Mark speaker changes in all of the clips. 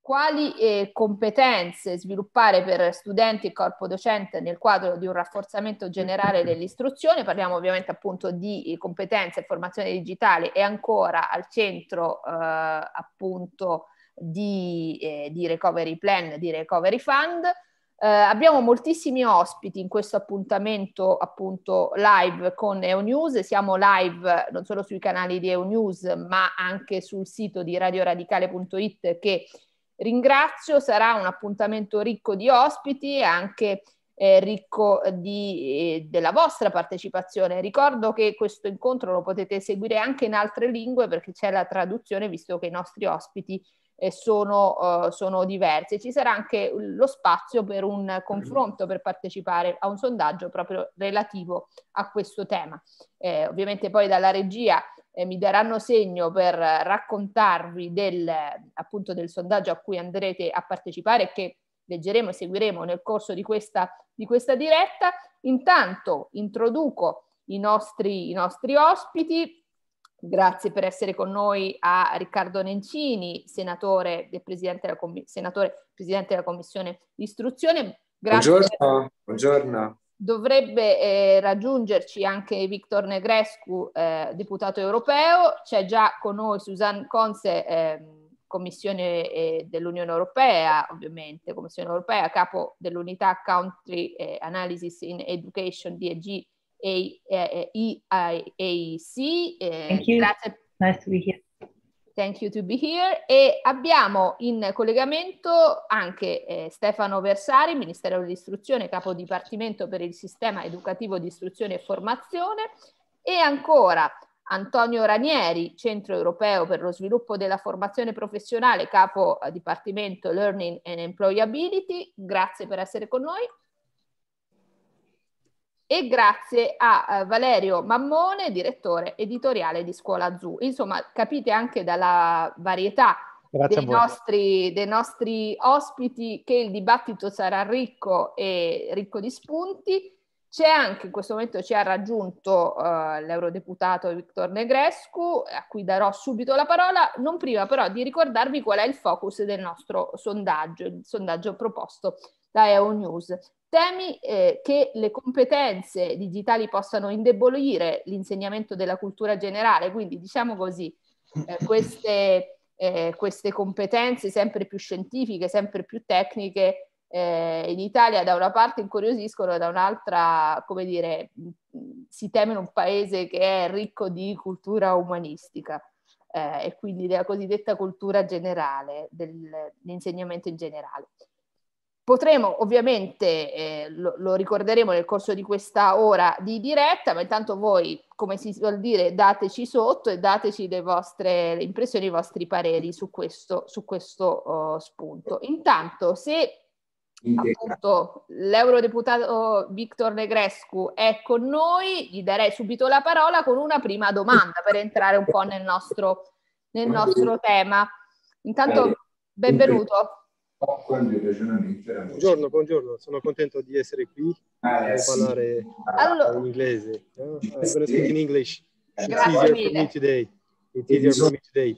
Speaker 1: quali eh, competenze sviluppare per studenti e corpo docente nel quadro di un rafforzamento generale dell'istruzione. Parliamo ovviamente appunto di competenze e formazione digitale e ancora al centro eh, appunto di, eh, di, Recovery Plan, di Recovery Fund. Eh, abbiamo moltissimi ospiti in questo appuntamento appunto live con EONews, siamo live non solo sui canali di EONews ma anche sul sito di radioradicale.it che ringrazio, sarà un appuntamento ricco di ospiti e anche eh, ricco di, eh, della vostra partecipazione. Ricordo che questo incontro lo potete seguire anche in altre lingue perché c'è la traduzione visto che i nostri ospiti eh, sono, uh, sono diversi. Ci sarà anche lo spazio per un confronto per partecipare a un sondaggio proprio relativo a questo tema. Eh, ovviamente poi dalla regia eh, mi daranno segno per raccontarvi del, appunto del sondaggio a cui andrete a partecipare e che leggeremo e seguiremo nel corso di questa, di questa diretta. Intanto introduco i nostri, i nostri ospiti. Grazie per essere con noi a Riccardo Nencini, senatore, del presidente della, senatore, presidente della Commissione di Istruzione.
Speaker 2: Grazie buongiorno, buongiorno
Speaker 1: dovrebbe eh, raggiungerci anche Victor Negrescu, eh, deputato europeo, c'è già con noi Suzanne Conse, eh, Commissione eh, dell'Unione Europea, ovviamente, Commissione Europea, capo dell'unità Country eh, Analysis in Education EIAC.
Speaker 3: Thank you. Grazie. Nice to be here.
Speaker 1: Thank you to be here. E abbiamo in collegamento anche eh, Stefano Versari, Ministero dell'Istruzione, Capo Dipartimento per il Sistema Educativo di Istruzione e Formazione, e ancora Antonio Ranieri, Centro Europeo per lo Sviluppo della Formazione Professionale, Capo eh, Dipartimento Learning and Employability. Grazie per essere con noi e grazie a uh, Valerio Mammone, direttore editoriale di Scuola Zoo. Insomma, capite anche dalla varietà dei nostri, dei nostri, ospiti che il dibattito sarà ricco e ricco di spunti. C'è anche in questo momento ci ha raggiunto uh, l'eurodeputato Victor Negrescu, a cui darò subito la parola, non prima però di ricordarvi qual è il focus del nostro sondaggio, il sondaggio proposto da EO News. Temi eh, che le competenze digitali possano indebolire l'insegnamento della cultura generale, quindi diciamo così, eh, queste, eh, queste, competenze sempre più scientifiche, sempre più tecniche, eh, in Italia da una parte incuriosiscono, da un'altra, come dire, si teme un paese che è ricco di cultura umanistica. Eh, e quindi della cosiddetta cultura generale, dell'insegnamento in generale. Potremo ovviamente, eh, lo, lo, ricorderemo nel corso di questa ora di diretta, ma intanto voi, come si suol dire, dateci sotto e dateci le vostre le impressioni, i vostri pareri su questo, su questo uh, spunto. Intanto, se appunto l'eurodeputato Victor Negrescu è con noi, gli darei subito la parola con una prima domanda per entrare un po' nel nostro, nel nostro tema. Intanto, benvenuto.
Speaker 4: Buongiorno, buongiorno, sono contento di essere qui ah, eh, parlare allora, in inglese. Uh, in English. It's easier for me today. It's easier for me today.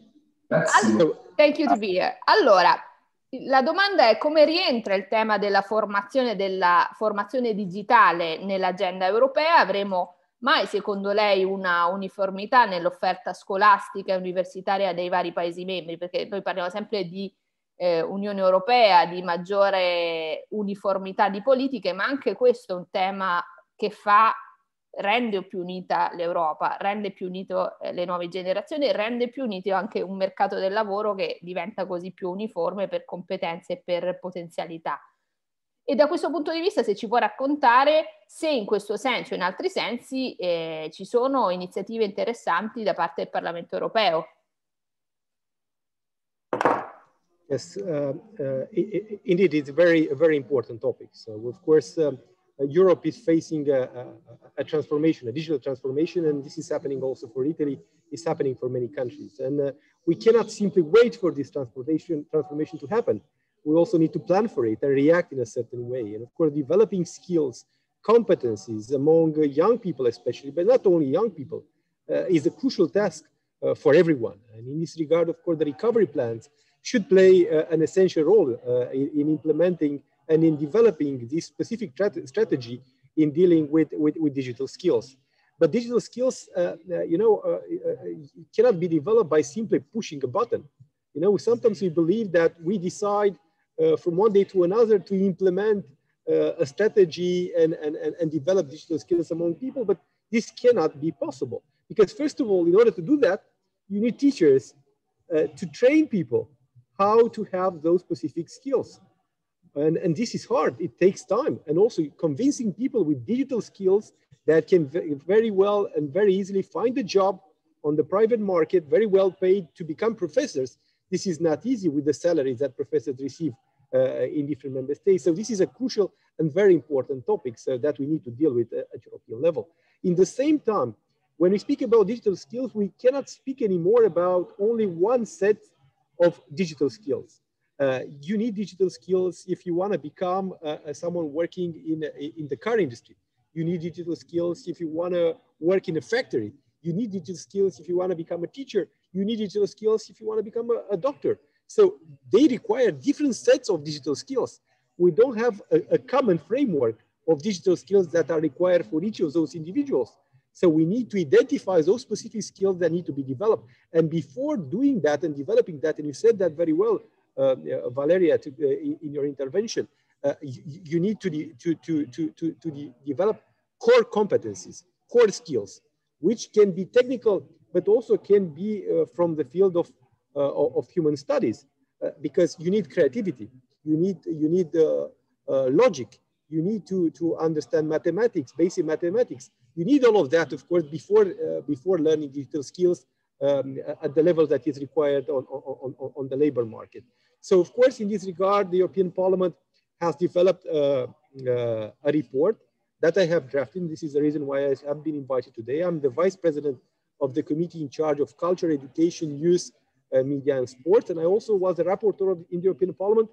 Speaker 1: Allora, thank you to be here. Allora, la domanda è come rientra il tema della formazione, della formazione digitale nell'agenda europea? Avremo mai, secondo lei, una uniformità nell'offerta scolastica e universitaria dei vari Paesi membri? Perché noi parliamo sempre di eh, Unione Europea, di maggiore uniformità di politiche, ma anche questo è un tema che fa, rende più unita l'Europa, rende più unito eh, le nuove generazioni rende più unito anche un mercato del lavoro che diventa così più uniforme per competenze e per potenzialità. E da questo punto di vista, se ci può raccontare se in questo senso in altri sensi eh, ci sono iniziative interessanti da parte del Parlamento europeo.
Speaker 4: Yes, uh, uh, indeed, it's very, a very important topic. So, of course, um, uh, Europe is facing a, a, a, transformation, a digital transformation, and this is happening also for Italy. It's happening for many countries, and uh, we cannot simply wait for this transformation transformation to happen. We also need to plan for it and react in a certain way. And of course, developing skills, competencies among young people, especially, but not only young people, is a crucial task uh, for everyone. And in this regard, of course, the recovery plans should play uh, an essential role uh, in, in, implementing and in developing this specific strategy in dealing with, with, with, digital skills. But digital skills, uh, uh you know, uh, cannot be developed by simply pushing a button. You know, sometimes we believe that we decide from one day to another to implement a strategy and, and, and, and develop digital skills among people, but this cannot be possible. Because first of all, in order to do that, you need teachers uh, to train people how to have those specific skills. And, and this is hard, it takes time. And also convincing people with digital skills that can very well and very easily find a job on the private market, very well paid to become professors. This is not easy with the salaries that professors receive uh, in different member states. So this is a crucial and very important topic so that we need to deal with uh, at European level. In the same time, when we speak about digital skills, we cannot speak anymore about only one set of digital skills. Uh, you need digital skills if you want to become uh, someone working in, in the car industry. You need digital skills if you want to work in a factory. You need digital skills if you want to become a teacher. You need digital skills if you want to become a, a doctor. So they require different sets of digital skills. We don't have a, a common framework of digital skills that are required for each of those individuals. So we need to identify those specific skills that need to be developed. And before doing that and developing that, and you said that very well, uh, uh, Valeria, to, uh, in your intervention, uh, you, you, need to, to, to, to, to, to de develop core competencies, core skills, which can be technical, but also can be uh, from the field of, uh, of human studies, because you need creativity, you need, you need logic, you need to, to understand mathematics, basic mathematics, you need all of that, of course, before, uh, before learning digital skills um, at the level that is required on, on, on, on, the labor market. So, of course, in this regard, the European Parliament has developed uh, uh, a report that I have drafted. This is the reason why I have been invited today. I'm the vice president of the committee in charge of culture, education, youth, uh, media, and sports. And I also was a rapporteur in the European Parliament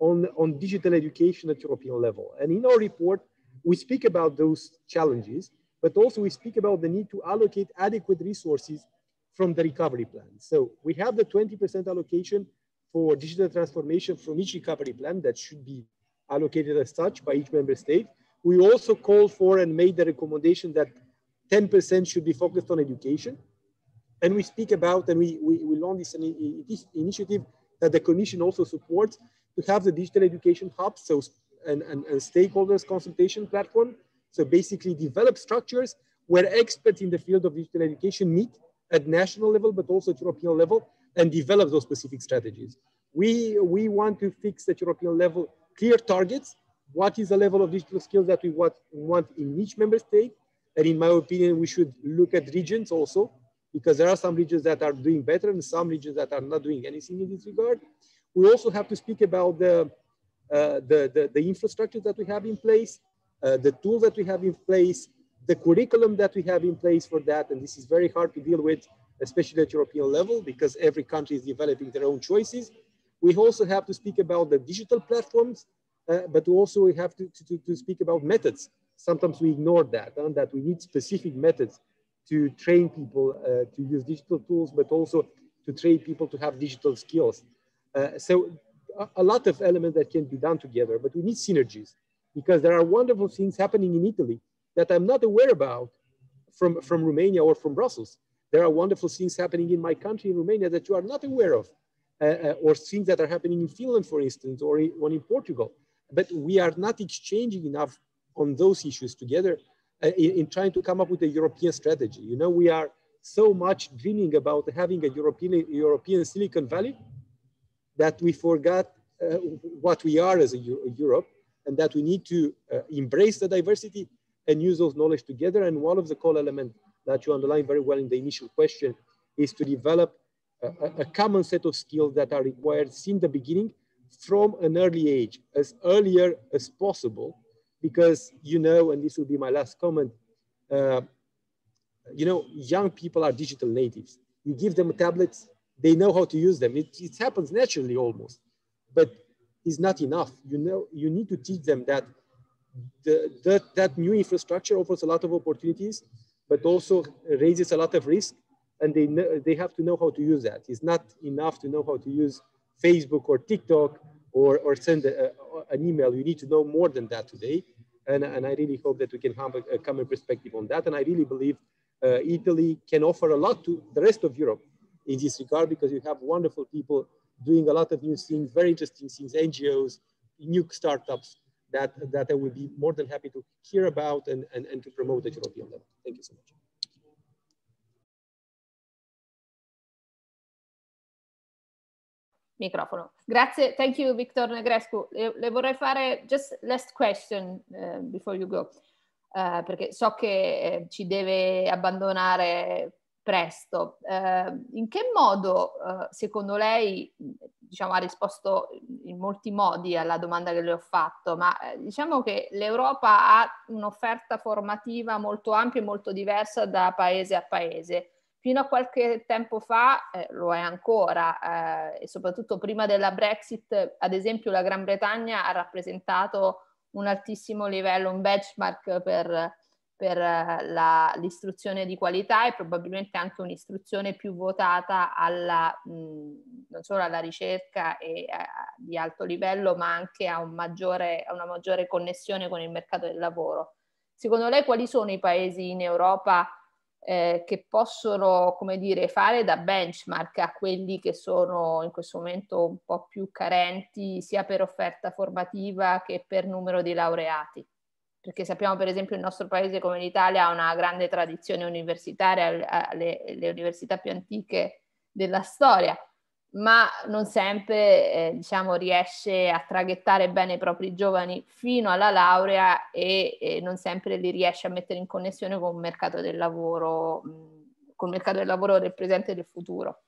Speaker 4: on, on digital education at European level. And in our report, we speak about those challenges but also we speak about the need to allocate adequate resources from the recovery plan. So we have the 20% allocation for digital transformation from each recovery plan that should be allocated as such by each member state. We also call for and made the recommendation that 10% should be focused on education. And we speak about, and we, we, we launched this initiative that the Commission also supports to have the digital education hub, so and, and, and stakeholders consultation platform so basically develop structures where experts in the field of digital education meet at national level, but also at European level and develop those specific strategies. We, we want to fix at European level clear targets. What is the level of digital skills that we want, want in each member state? And in my opinion, we should look at regions also, because there are some regions that are doing better and some regions that are not doing anything in this regard. We also have to speak about the, uh, the, the, the infrastructure that we have in place, uh, the tools that we have in place, the curriculum that we have in place for that. And this is very hard to deal with, especially at European level, because every country is developing their own choices. We also have to speak about the digital platforms, uh, but also we have to, to, to, speak about methods. Sometimes we ignore that, and that we need specific methods to train people uh, to use digital tools, but also to train people to have digital skills. Uh, so a, a lot of elements that can be done together, but we need synergies because there are wonderful things happening in Italy that I'm not aware about from, from Romania or from Brussels. There are wonderful things happening in my country, in Romania, that you are not aware of, uh, uh, or things that are happening in Finland, for instance, or in, or in Portugal. But we are not exchanging enough on those issues together uh, in, in trying to come up with a European strategy. You know, we are so much dreaming about having a European, European Silicon Valley that we forgot uh, what we are as a, a Europe and that we need to uh, embrace the diversity and use those knowledge together. And one of the core elements that you underlined very well in the initial question is to develop a, a common set of skills that are required since the beginning from an early age, as earlier as possible, because you know, and this will be my last comment, uh, you know, young people are digital natives. You give them tablets, they know how to use them. It, it happens naturally almost. But is not enough. You know, you need to teach them that the, that, that new infrastructure offers a lot of opportunities, but also raises a lot of risk. And they, know, they have to know how to use that. It's not enough to know how to use Facebook or TikTok or, or send a, a, an email. You need to know more than that today. And, and I really hope that we can have a, a common perspective on that. And I really believe uh, Italy can offer a lot to the rest of Europe in this regard because you have wonderful people doing a lot of new things, very interesting things, NGOs, new startups that, that I will be more than happy to hear about and, and, and to promote at European level. Thank you so much.
Speaker 1: microfono. Grazie, thank you Victor Negrescu. Le, le vorrei fare just last question uh, before you go, uh, perché so che eh, ci deve abbandonare presto. Uh, in che modo, secondo lei, diciamo, ha risposto in molti modi alla domanda che le ho fatto, ma diciamo che l'Europa ha un'offerta formativa molto ampia e molto diversa da paese a paese fino a qualche tempo fa eh, lo è ancora eh, e soprattutto prima della Brexit, ad esempio la Gran Bretagna ha rappresentato un altissimo livello, un benchmark per, per la, l'istruzione di qualità e probabilmente anche un'istruzione più votata alla, mh, non solo alla ricerca e, a, di alto livello, ma anche a, un maggiore, a una maggiore connessione con il mercato del lavoro. Secondo lei quali sono i paesi in Europa eh, che possono, come dire, fare da benchmark a quelli che sono in questo momento un po' più carenti sia per offerta formativa che per numero di laureati. Perché sappiamo per esempio il nostro paese come l'Italia ha una grande tradizione universitaria, le, le università più antiche della storia, ma non sempre eh, diciamo, riesce a traghettare bene i propri giovani fino alla laurea e, e, non sempre li riesce a mettere in connessione con il mercato del lavoro, il mercato del lavoro del presente e del futuro.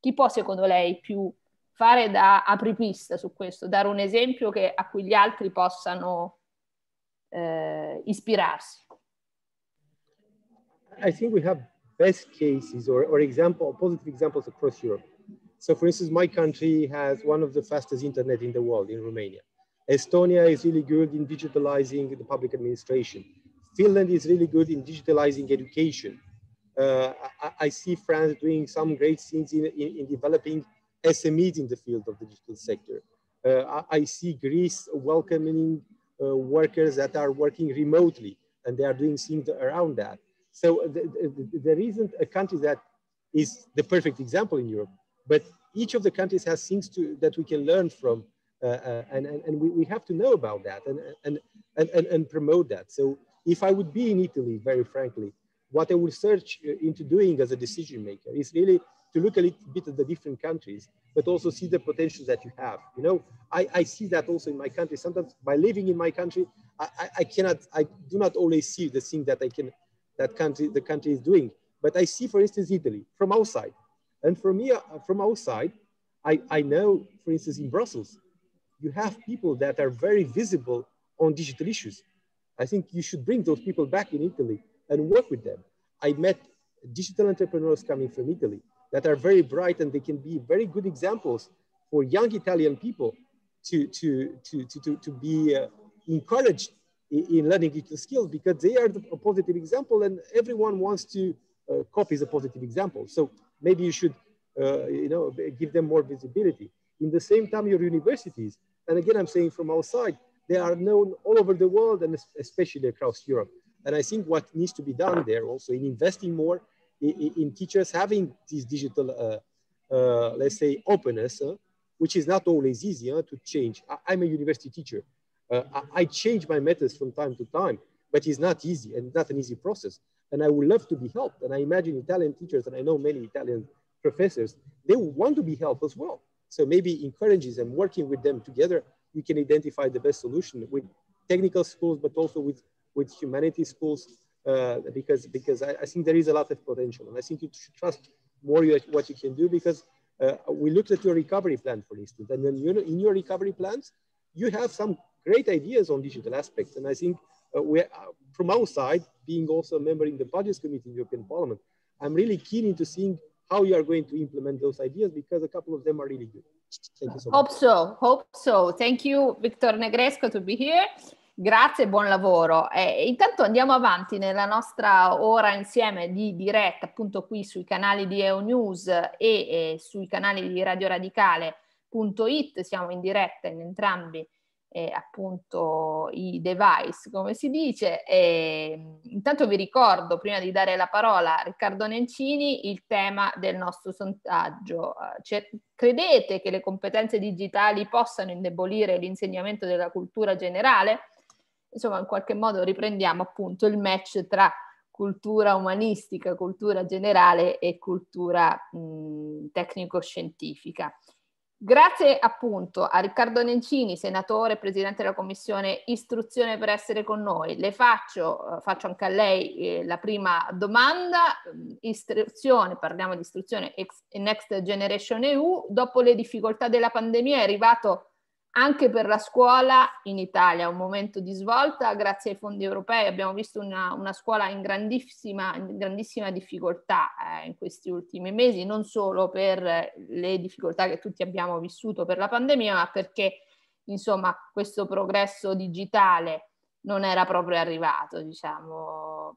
Speaker 1: Chi può secondo lei più fare da apripista su questo, dare un esempio che, a cui gli altri possano ispirarsi?
Speaker 4: I think we have best cases or, or example, positive examples across Europe. So for instance, my country has one of the fastest internet in the world in Romania. Estonia is really good in digitalizing the public administration. Finland is really good in digitalizing education. Uh, I, I, see France doing some great things in, in, in, developing SMEs in the field of the digital sector. Uh, I, I, see Greece welcoming uh, workers that are working remotely and they are doing things around that. So the, the, there isn't a country that is the perfect example in Europe. But each of the countries has things to, that we can learn from, uh, uh, and, and, and we, we have to know about that and, and, and, and, and promote that. So if I would be in Italy, very frankly, what I would search uh, into doing as a decision maker is really to look a little bit at the different countries, but also see the potential that you have. You know, I, I see that also in my country. Sometimes by living in my country, I, I, cannot, I do not always see the thing that I can, that country, the country is doing. But I see, for instance, Italy from outside. And for me, uh, from outside, I, I know, for instance, in Brussels, you have people that are very visible on digital issues. I think you should bring those people back in Italy and work with them. I met digital entrepreneurs coming from Italy that are very bright and they can be very good examples for young Italian people to, to, to, to, to, to be uh, encouraged in, in, learning digital skills because they are the, a positive example and everyone wants to uh, copy the positive example. So maybe you should, uh, you know, give them more visibility. In the same time, your universities, and again, I'm saying from outside, they are known all over the world and especially across Europe. And I think what needs to be done there also in investing more in, teachers having this digital, uh, uh, let's say, openness, uh, which is not always easy to change. I, am a university teacher. I, I, change my methods from time to time, but it's not easy and not an easy process and I would love to be helped. And I imagine Italian teachers, and I know many Italian professors, they want to be helped as well. So maybe encourages them, working with them together, you can identify the best solution with technical schools, but also with, with humanity schools, uh, because, because I, I, think there is a lot of potential. And I think you should trust more what you can do because uh, we looked at your recovery plan, for instance, and then you know, in your recovery plans, you have some great ideas on digital aspects. And I think uh, we, uh, from our side, being also a member in the Budgets Committee in the European Parliament, I'm really keen into seeing how you are going to implement those ideas because a couple of them are really good.
Speaker 1: Thank you so much. Hope so, hope so. Thank you, Victor Negresco, to be here. Grazie buon lavoro. Eh, intanto andiamo avanti nella nostra ora insieme di diretta, appunto qui sui canali di EU News e eh, sui canali di Radio Radicale it, siamo in diretta in entrambi eh, appunto i device, come si dice. E, intanto vi ricordo, prima di dare la parola a Riccardo Nencini, il tema del nostro sondaggio. Cioè, credete che le competenze digitali possano indebolire l'insegnamento della cultura generale? Insomma, in qualche modo riprendiamo appunto il match tra cultura umanistica, cultura generale e cultura mh, tecnico-scientifica. Grazie appunto a Riccardo Nencini, senatore, presidente della commissione istruzione per essere con noi. Le faccio, eh, faccio anche a lei eh, la prima domanda. Istruzione, parliamo di istruzione Next Generation EU. Dopo le difficoltà della pandemia è arrivato anche per la scuola in Italia un momento di svolta grazie ai fondi europei. Abbiamo visto una, una scuola in grandissima, in grandissima difficoltà eh, in questi ultimi mesi, non solo per le difficoltà che tutti abbiamo vissuto per la pandemia, ma perché insomma questo progresso digitale non era proprio arrivato, diciamo,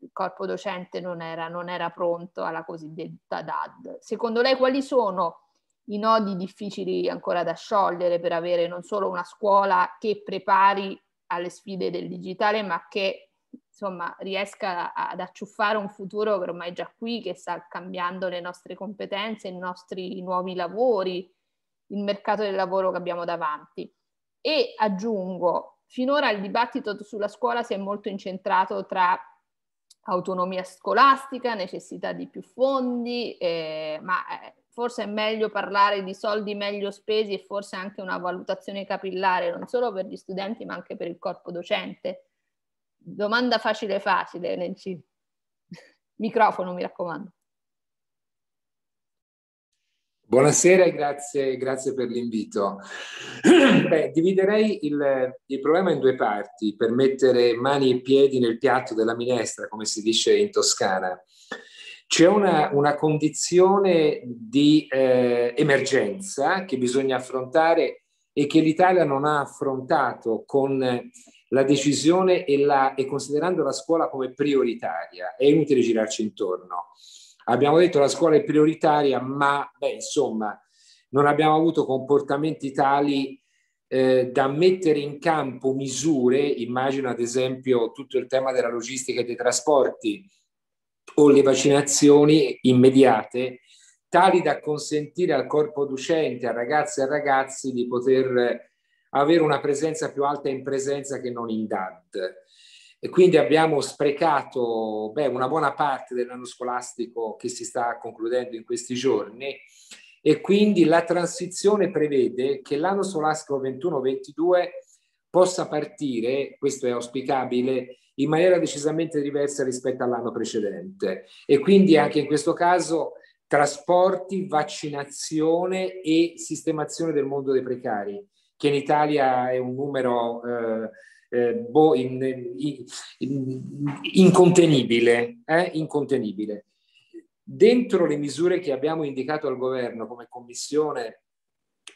Speaker 1: il corpo docente non era, non era pronto alla cosiddetta DAD. Secondo lei quali sono i nodi difficili ancora da sciogliere per avere non solo una scuola che prepari alle sfide del digitale, ma che insomma riesca ad acciuffare un futuro che ormai è già qui, che sta cambiando le nostre competenze, i nostri nuovi lavori, il mercato del lavoro che abbiamo davanti. E aggiungo, finora il dibattito sulla scuola si è molto incentrato tra autonomia scolastica, necessità di più fondi, eh, ma eh, forse è meglio parlare di soldi meglio spesi e forse anche una valutazione capillare, non solo per gli studenti ma anche per il corpo docente. Domanda facile facile, Nenci. Microfono, mi raccomando.
Speaker 2: Buonasera e grazie, grazie per l'invito. Beh, dividerei il, il, problema in due parti per mettere mani e piedi nel piatto della minestra, come si dice in Toscana c'è una, una, condizione di eh, emergenza che bisogna affrontare e che l'Italia non ha affrontato con la decisione e, la, e considerando la scuola come prioritaria. È inutile girarci intorno. Abbiamo detto che la scuola è prioritaria, ma beh, insomma, non abbiamo avuto comportamenti tali eh, da mettere in campo misure, immagino ad esempio tutto il tema della logistica e dei trasporti, o le vaccinazioni immediate, tali da consentire al corpo docente, a ragazze e ragazzi di poter avere una presenza più alta in presenza che non in DAD. E quindi abbiamo sprecato beh, una buona parte dell'anno scolastico che si sta concludendo in questi giorni e quindi la transizione prevede che l'anno scolastico 21-22 possa partire, questo è auspicabile, in maniera decisamente diversa rispetto all'anno precedente. E quindi anche in questo caso trasporti, vaccinazione e sistemazione del mondo dei precari, che in Italia è un numero eh, eh, boh, in, in, in, incontenibile, eh? incontenibile. Dentro le misure che abbiamo indicato al governo come commissione,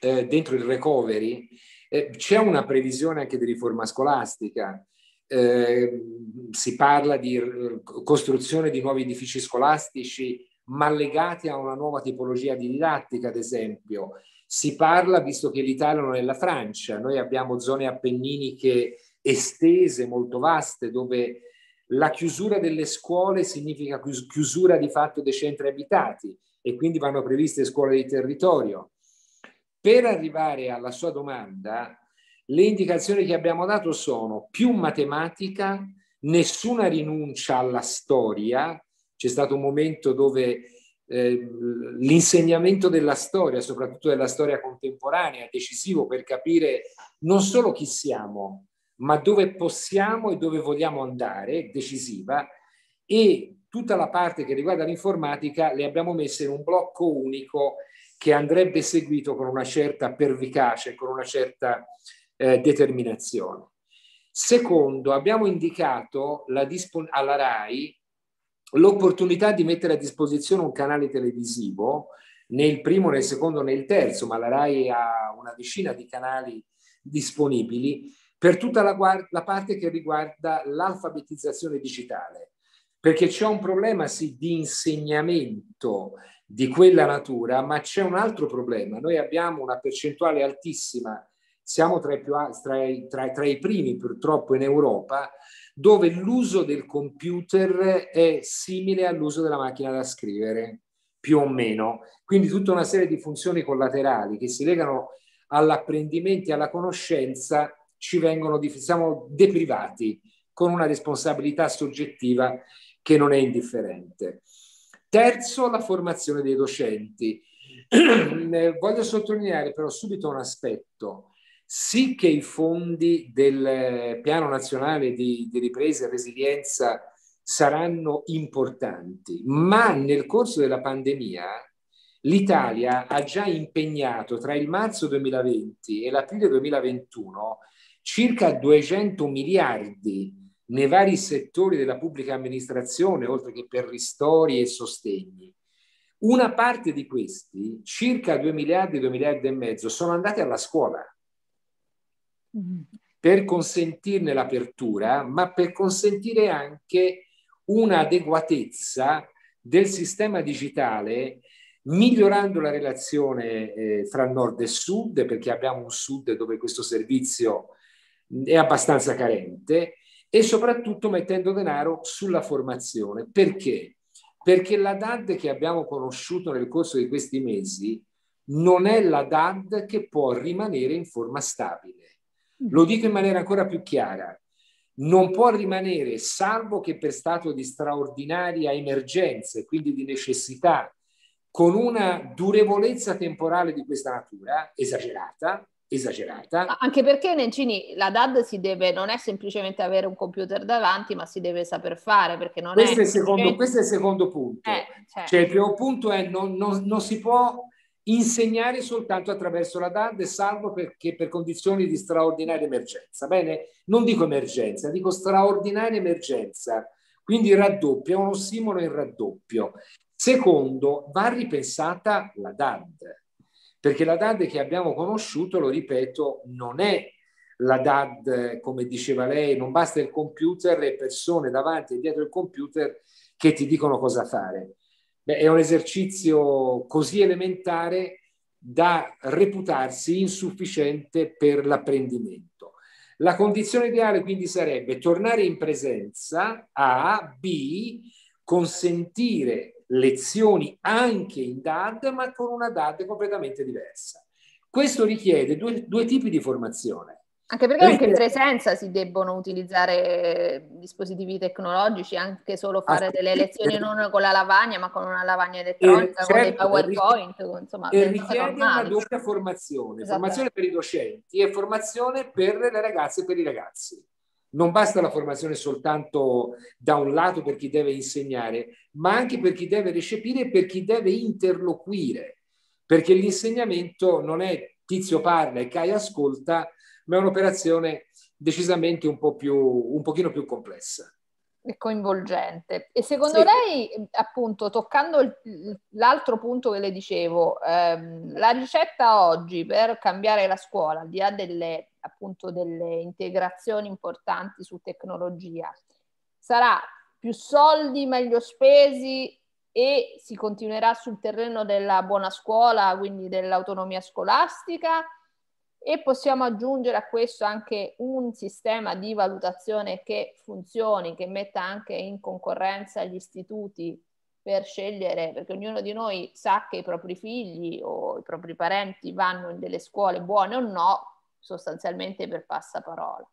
Speaker 2: eh, dentro il recovery, eh, c'è una previsione anche di riforma scolastica. Eh, si parla di costruzione di nuovi edifici scolastici, ma legati a una nuova tipologia di didattica, ad esempio. Si parla, visto che l'Italia non è la Francia, noi abbiamo zone appenniniche estese, molto vaste, dove la chiusura delle scuole significa chiusura di fatto dei centri abitati e quindi vanno previste scuole di territorio. Per arrivare alla sua domanda, le indicazioni che abbiamo dato sono più matematica, nessuna rinuncia alla storia. C'è stato un momento dove eh, l'insegnamento della storia, soprattutto della storia contemporanea, è decisivo per capire non solo chi siamo, ma dove possiamo e dove vogliamo andare, decisiva, e tutta la parte che riguarda l'informatica le abbiamo messe in un blocco unico che andrebbe seguito con una certa pervicacia, con una certa eh, determinazione. Secondo, abbiamo indicato alla RAI l'opportunità di mettere a disposizione un canale televisivo nel primo, nel secondo, nel terzo, ma la RAI ha una decina di canali disponibili per tutta la, la parte che riguarda l'alfabetizzazione digitale. perché c'è un problema sì di insegnamento di quella natura, ma c'è un altro problema. Noi abbiamo una percentuale altissima, siamo tra i, più, tra i, tra, tra i primi purtroppo in Europa, dove l'uso del computer è simile all'uso della macchina da scrivere, più o meno. Quindi tutta una serie di funzioni collaterali che si legano all'apprendimento e alla conoscenza ci vengono, siamo deprivati con una responsabilità soggettiva che non è indifferente. Terzo, la formazione dei docenti. Voglio sottolineare però subito un aspetto. Sì che i fondi del Piano Nazionale di, di Ripresa e Resilienza saranno importanti, ma nel corso della pandemia l'Italia ha già impegnato tra il marzo 2020 e l'aprile 2021 circa 200 miliardi nei vari settori della pubblica amministrazione, oltre che per ristori e sostegni. Una parte di questi, circa 2 miliardi, 2 miliardi e mezzo, sono andati alla scuola. Per consentirne l'apertura, ma per consentire anche un'adeguatezza del sistema digitale migliorando la relazione eh, fra nord e sud, perché abbiamo un sud dove questo servizio è abbastanza carente, e soprattutto mettendo denaro sulla formazione. Perché? Perché la DAD che abbiamo conosciuto nel corso di questi mesi non è la DAD che può rimanere in forma stabile. Lo dico in maniera ancora più chiara. Non può rimanere, salvo che per stato di straordinaria emergenza e quindi di necessità, con una durevolezza temporale di questa natura esagerata, esagerata.
Speaker 1: Anche perché Nencini la DAD si deve, non è semplicemente avere un computer davanti, ma si deve saper fare perché non
Speaker 2: questo
Speaker 1: è...
Speaker 2: è secondo, questo è il secondo punto. Eh, certo. Cioè il primo punto è non, non, non, si può insegnare soltanto attraverso la DAD, salvo perché per condizioni di straordinaria emergenza. Bene, non dico emergenza, dico straordinaria emergenza. Quindi raddoppio, è un ossimoro in raddoppio. Secondo, va ripensata la DAD perché la DAD che abbiamo conosciuto, lo ripeto, non è la DAD, come diceva lei, non basta il computer, le persone davanti e dietro il computer che ti dicono cosa fare. Beh, è un esercizio così elementare da reputarsi insufficiente per l'apprendimento. La condizione ideale quindi sarebbe tornare in presenza, A, B, consentire lezioni anche in DAD, ma con una DAD completamente diversa. Questo richiede due, due tipi di formazione.
Speaker 1: Anche perché anche in presenza si debbono utilizzare dispositivi tecnologici, anche solo fare delle lezioni non con la lavagna, ma con una lavagna elettronica, e, con certo, dei PowerPoint.
Speaker 2: Richiede, insomma, e richiede una doppia formazione, esatto. formazione per i docenti e formazione per le ragazze e per i ragazzi. Non basta la formazione soltanto da un lato per chi deve insegnare, ma anche per chi deve recepire e per chi deve interloquire, perché l'insegnamento non è tizio parla e Kai ascolta, ma è un'operazione decisamente un, po più, un pochino più complessa
Speaker 1: e coinvolgente. E secondo sì. lei, appunto, toccando il, l'altro punto che le dicevo, ehm, la ricetta oggi per cambiare la scuola, al di là delle, appunto, delle integrazioni importanti su tecnologia, sarà più soldi meglio spesi e si continuerà sul terreno della buona scuola, quindi dell'autonomia scolastica, e possiamo aggiungere a questo anche un sistema di valutazione che funzioni, che metta anche in concorrenza gli istituti per scegliere, perché ognuno di noi sa che i propri figli o i propri parenti vanno in delle scuole buone o no, sostanzialmente per passaparola.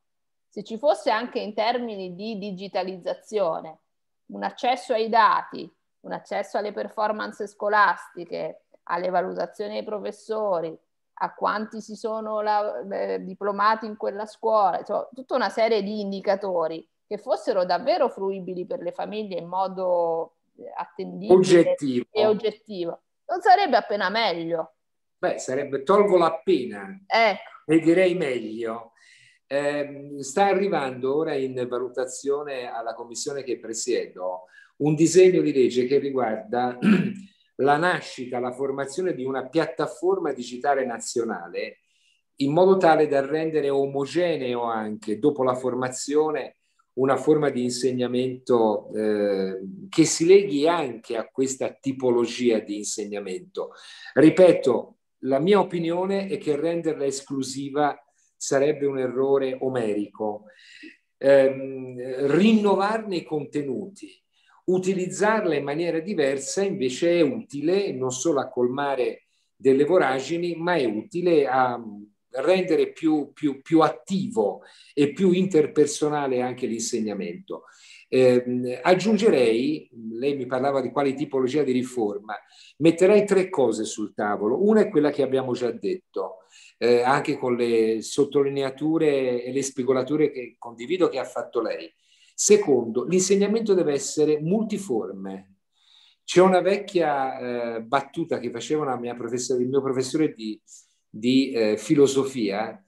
Speaker 1: Se ci fosse anche in termini di digitalizzazione un accesso ai dati, un accesso alle performance scolastiche, alle valutazioni dei professori, a quanti si sono la, eh, diplomati in quella scuola, cioè, tutta una serie di indicatori che fossero davvero fruibili per le famiglie in modo eh, attendibile oggettivo. e oggettivo. Non sarebbe appena meglio?
Speaker 2: Beh, sarebbe tolgo l'appena ecco. e direi meglio. Eh, sta arrivando ora in valutazione alla commissione che presiedo un disegno di legge che riguarda la nascita, la formazione di una piattaforma digitale nazionale in modo tale da rendere omogeneo anche dopo la formazione una forma di insegnamento eh, che si leghi anche a questa tipologia di insegnamento. Ripeto, la mia opinione è che renderla esclusiva sarebbe un errore omerico. Eh, rinnovarne i contenuti, utilizzarla in maniera diversa invece è utile non solo a colmare delle voragini, ma è utile a rendere più, più, più attivo e più interpersonale anche l'insegnamento. Eh, aggiungerei, lei mi parlava di quali tipologia di riforma, metterei tre cose sul tavolo. Una è quella che abbiamo già detto, eh, anche con le sottolineature e le spigolature che condivido che ha fatto lei. Secondo, l'insegnamento deve essere multiforme. C'è una vecchia eh, battuta che faceva il mio professore di, di eh, filosofia,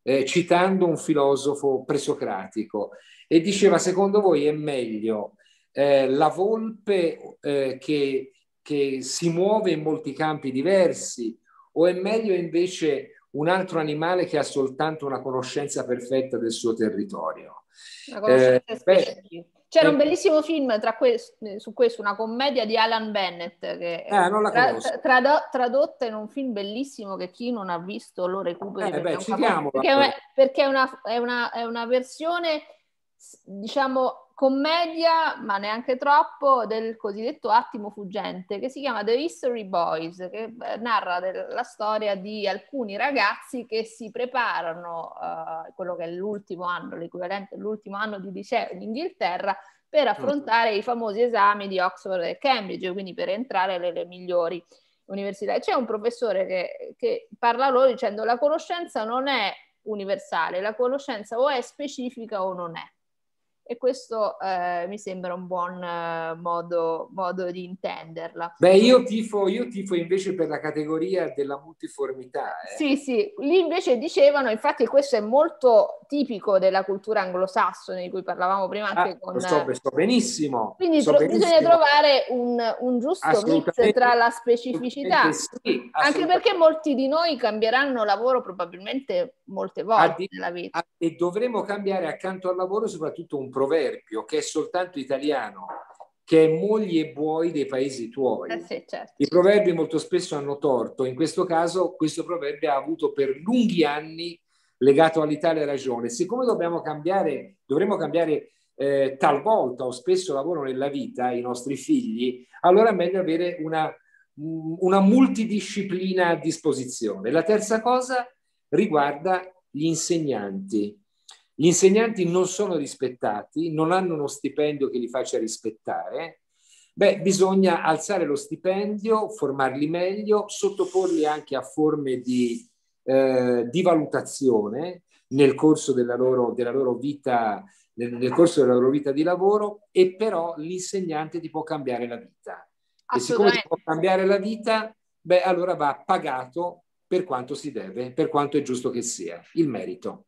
Speaker 2: eh, citando un filosofo presocratico, e diceva, secondo voi è meglio eh, la volpe eh, che, che si muove in molti campi diversi o è meglio invece un altro animale che ha soltanto una conoscenza perfetta del suo territorio?
Speaker 1: Una conoscenza eh, beh, c'era un bellissimo film questo, su questo, una commedia di Alan Bennett, che
Speaker 2: eh, tra,
Speaker 1: trad- tradotta in un film bellissimo che chi non ha visto lo recuperi.
Speaker 2: Eh,
Speaker 1: perché,
Speaker 2: beh, è, un
Speaker 1: perché, perché è, una, è, una, è una versione, diciamo, commedia, ma neanche troppo, del cosiddetto attimo fuggente, che si chiama The History Boys, che eh, narra la storia di alcuni ragazzi che si preparano, uh, quello che è l'ultimo anno, l'equivalente dell'ultimo anno di liceo in Inghilterra, per affrontare mm. i famosi esami di Oxford e Cambridge, quindi per entrare nelle migliori università. C'è un professore che, che parla loro dicendo la conoscenza non è universale, la conoscenza o è specifica o non è e questo eh, mi sembra un buon eh, modo, modo, di intenderla.
Speaker 2: Beh, io tifo, io tifo invece per la categoria della multiformità. Eh.
Speaker 1: Sì, sì, lì invece dicevano, infatti questo è molto tipico della cultura anglosassone di cui parlavamo prima anche ah, con...
Speaker 2: So, so benissimo.
Speaker 1: Quindi
Speaker 2: so
Speaker 1: tro-
Speaker 2: benissimo.
Speaker 1: bisogna trovare un, un giusto mix tra la specificità,
Speaker 2: sì,
Speaker 1: anche perché molti di noi cambieranno lavoro probabilmente molte volte nella vita.
Speaker 2: e dovremo cambiare accanto al lavoro soprattutto un proverbio che è soltanto italiano, che è mogli e buoi dei paesi tuoi.
Speaker 1: Eh sì, certo.
Speaker 2: I proverbi molto spesso hanno torto, in questo caso questo proverbio ha avuto per lunghi anni legato all'Italia ragione. Siccome dobbiamo cambiare, dovremmo cambiare eh, talvolta o spesso lavoro nella vita i nostri figli, allora è meglio avere una, una multidisciplina a disposizione. La terza cosa riguarda gli insegnanti. Gli insegnanti non sono rispettati, non hanno uno stipendio che li faccia rispettare. Beh, bisogna alzare lo stipendio, formarli meglio, sottoporli anche a forme di, eh, di valutazione nel corso della loro, della loro vita nel, nel, corso della loro vita di lavoro e però l'insegnante ti può cambiare la vita. E siccome ti può cambiare la vita, beh, allora va pagato per quanto si deve, per quanto è giusto che sia, il merito.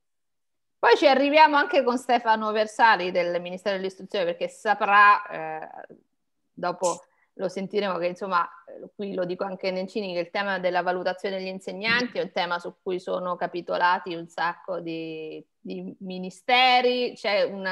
Speaker 1: Poi ci arriviamo anche con Stefano Versali del Ministero dell'Istruzione perché saprà, eh, dopo lo sentiremo che insomma, qui lo dico anche Nencini, che il tema della valutazione degli insegnanti è un tema su cui sono capitolati un sacco di, di ministeri, c'è un,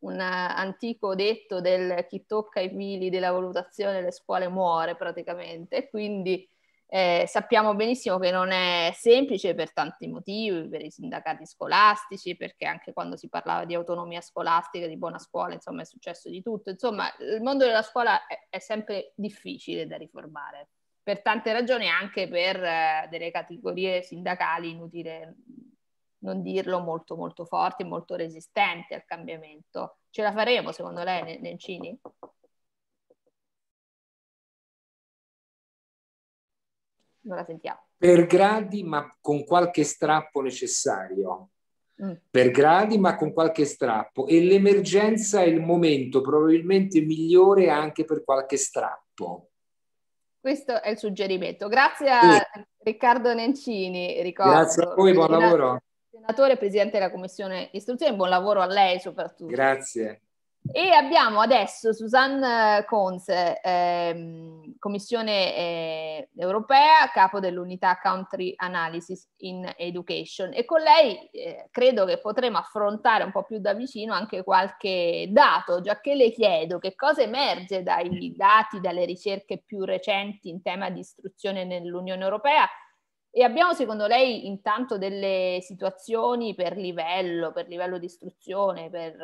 Speaker 1: un antico detto del chi tocca i fili della valutazione le scuole muore praticamente, quindi eh, sappiamo benissimo che non è semplice per tanti motivi, per i sindacati scolastici, perché anche quando si parlava di autonomia scolastica, di buona scuola, insomma è successo di tutto. Insomma, il mondo della scuola è, è sempre difficile da riformare, per tante ragioni, anche per eh, delle categorie sindacali, inutile non dirlo, molto molto forti, molto resistenti al cambiamento. Ce la faremo secondo lei, Nencini? Non la sentiamo.
Speaker 2: Per gradi, ma con qualche strappo necessario. Mm. Per gradi, ma con qualche strappo. E l'emergenza è il momento probabilmente migliore anche per qualche strappo.
Speaker 1: Questo è il suggerimento. Grazie a sì. Riccardo Nencini. Ricordo,
Speaker 2: Grazie a voi, buon lavoro.
Speaker 1: Senatore, Presidente della Commissione Istruzione, buon lavoro a lei soprattutto.
Speaker 2: Grazie.
Speaker 1: E abbiamo adesso Susanne Conze, ehm, Commissione eh, europea, capo dell'unità Country Analysis in Education. E con lei eh, credo che potremo affrontare un po' più da vicino anche qualche dato, già che le chiedo che cosa emerge dai dati, dalle ricerche più recenti in tema di istruzione nell'Unione Europea. E abbiamo secondo lei intanto delle situazioni per livello, per livello di istruzione, per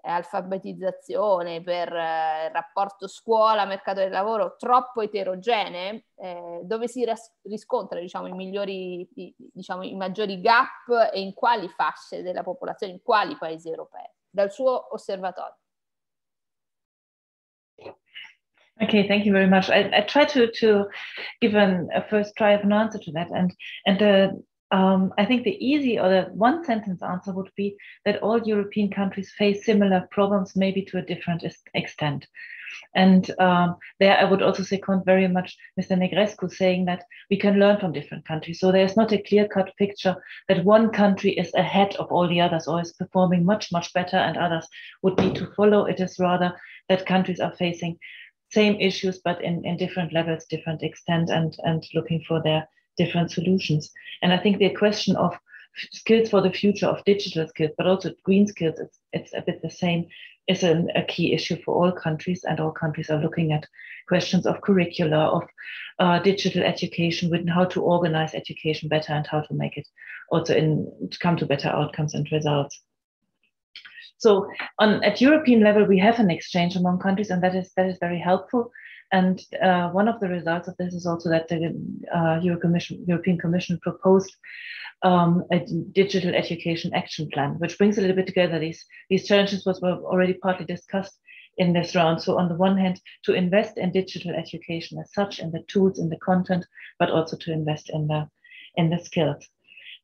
Speaker 1: alfabetizzazione, per eh, rapporto scuola-mercato del lavoro troppo eterogenee, eh, dove si ras- riscontra diciamo, i, i, diciamo, i maggiori gap e in quali fasce della popolazione, in quali paesi europei, dal suo osservatorio.
Speaker 3: Okay, thank you very much. I, I try to to give an, a first try of an answer to that, and and the Um, I think the easy or the one sentence answer would be that all European countries face similar problems, maybe to a different extent. And um, there I would also second very much Mr. Negrescu saying that we can learn from different countries. So there's not a clear cut picture that one country is ahead of all the others or is performing much, much better and others would need to follow. It is rather that countries are facing same issues, but in, in different levels, different extent and, and looking for their different solutions. And I think the question of skills for the future of digital skills, but also green skills, it's, it's a bit the same, is a key issue for all countries. And all countries are looking at questions of curricula, of uh, digital education, with how to organize education better and how to make it also in to come to better outcomes and results. So on at European level, we have an exchange among countries, and that is that is very helpful. And uh, one of the results of this is also that the uh, Euro Commission, European Commission proposed um, a digital education action plan, which brings a little bit together these, these challenges which were already partly discussed in this round. So on the one hand, to invest in digital education as such, in the tools, in the content, but also to invest in the in the skills.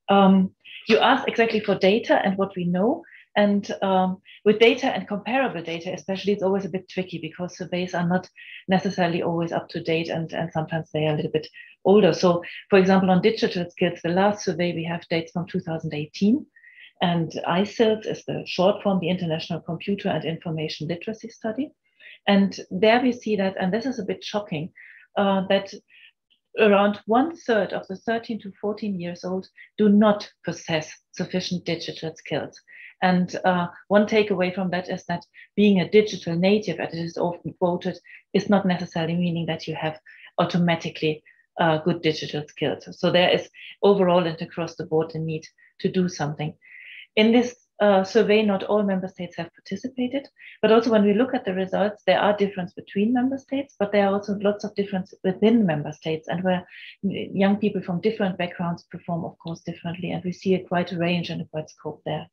Speaker 3: Um, you asked exactly for data and what we know. And um, with data and comparable data, especially, it's always a bit tricky because surveys are not necessarily always up to date and, and sometimes they are a little bit older. So, for example, on digital skills, the last survey we have dates from 2018. And ICILS is the short form, the International Computer and Information Literacy Study. And there we see that, and this is a bit shocking, uh, that around one third of the 13 to 14 years old do not possess sufficient digital skills. And uh, one takeaway from that is that being a digital native, as it is often quoted, is not necessarily meaning that you have automatically uh, good digital skills. So there is overall and across the board the need to do something. In this uh, survey, not all member states have participated, but also when we look at the results, there are differences between member states, but there are also lots of difference within member states, and where young people from different backgrounds perform, of course, differently, and we see a quite a range and a quite scope there.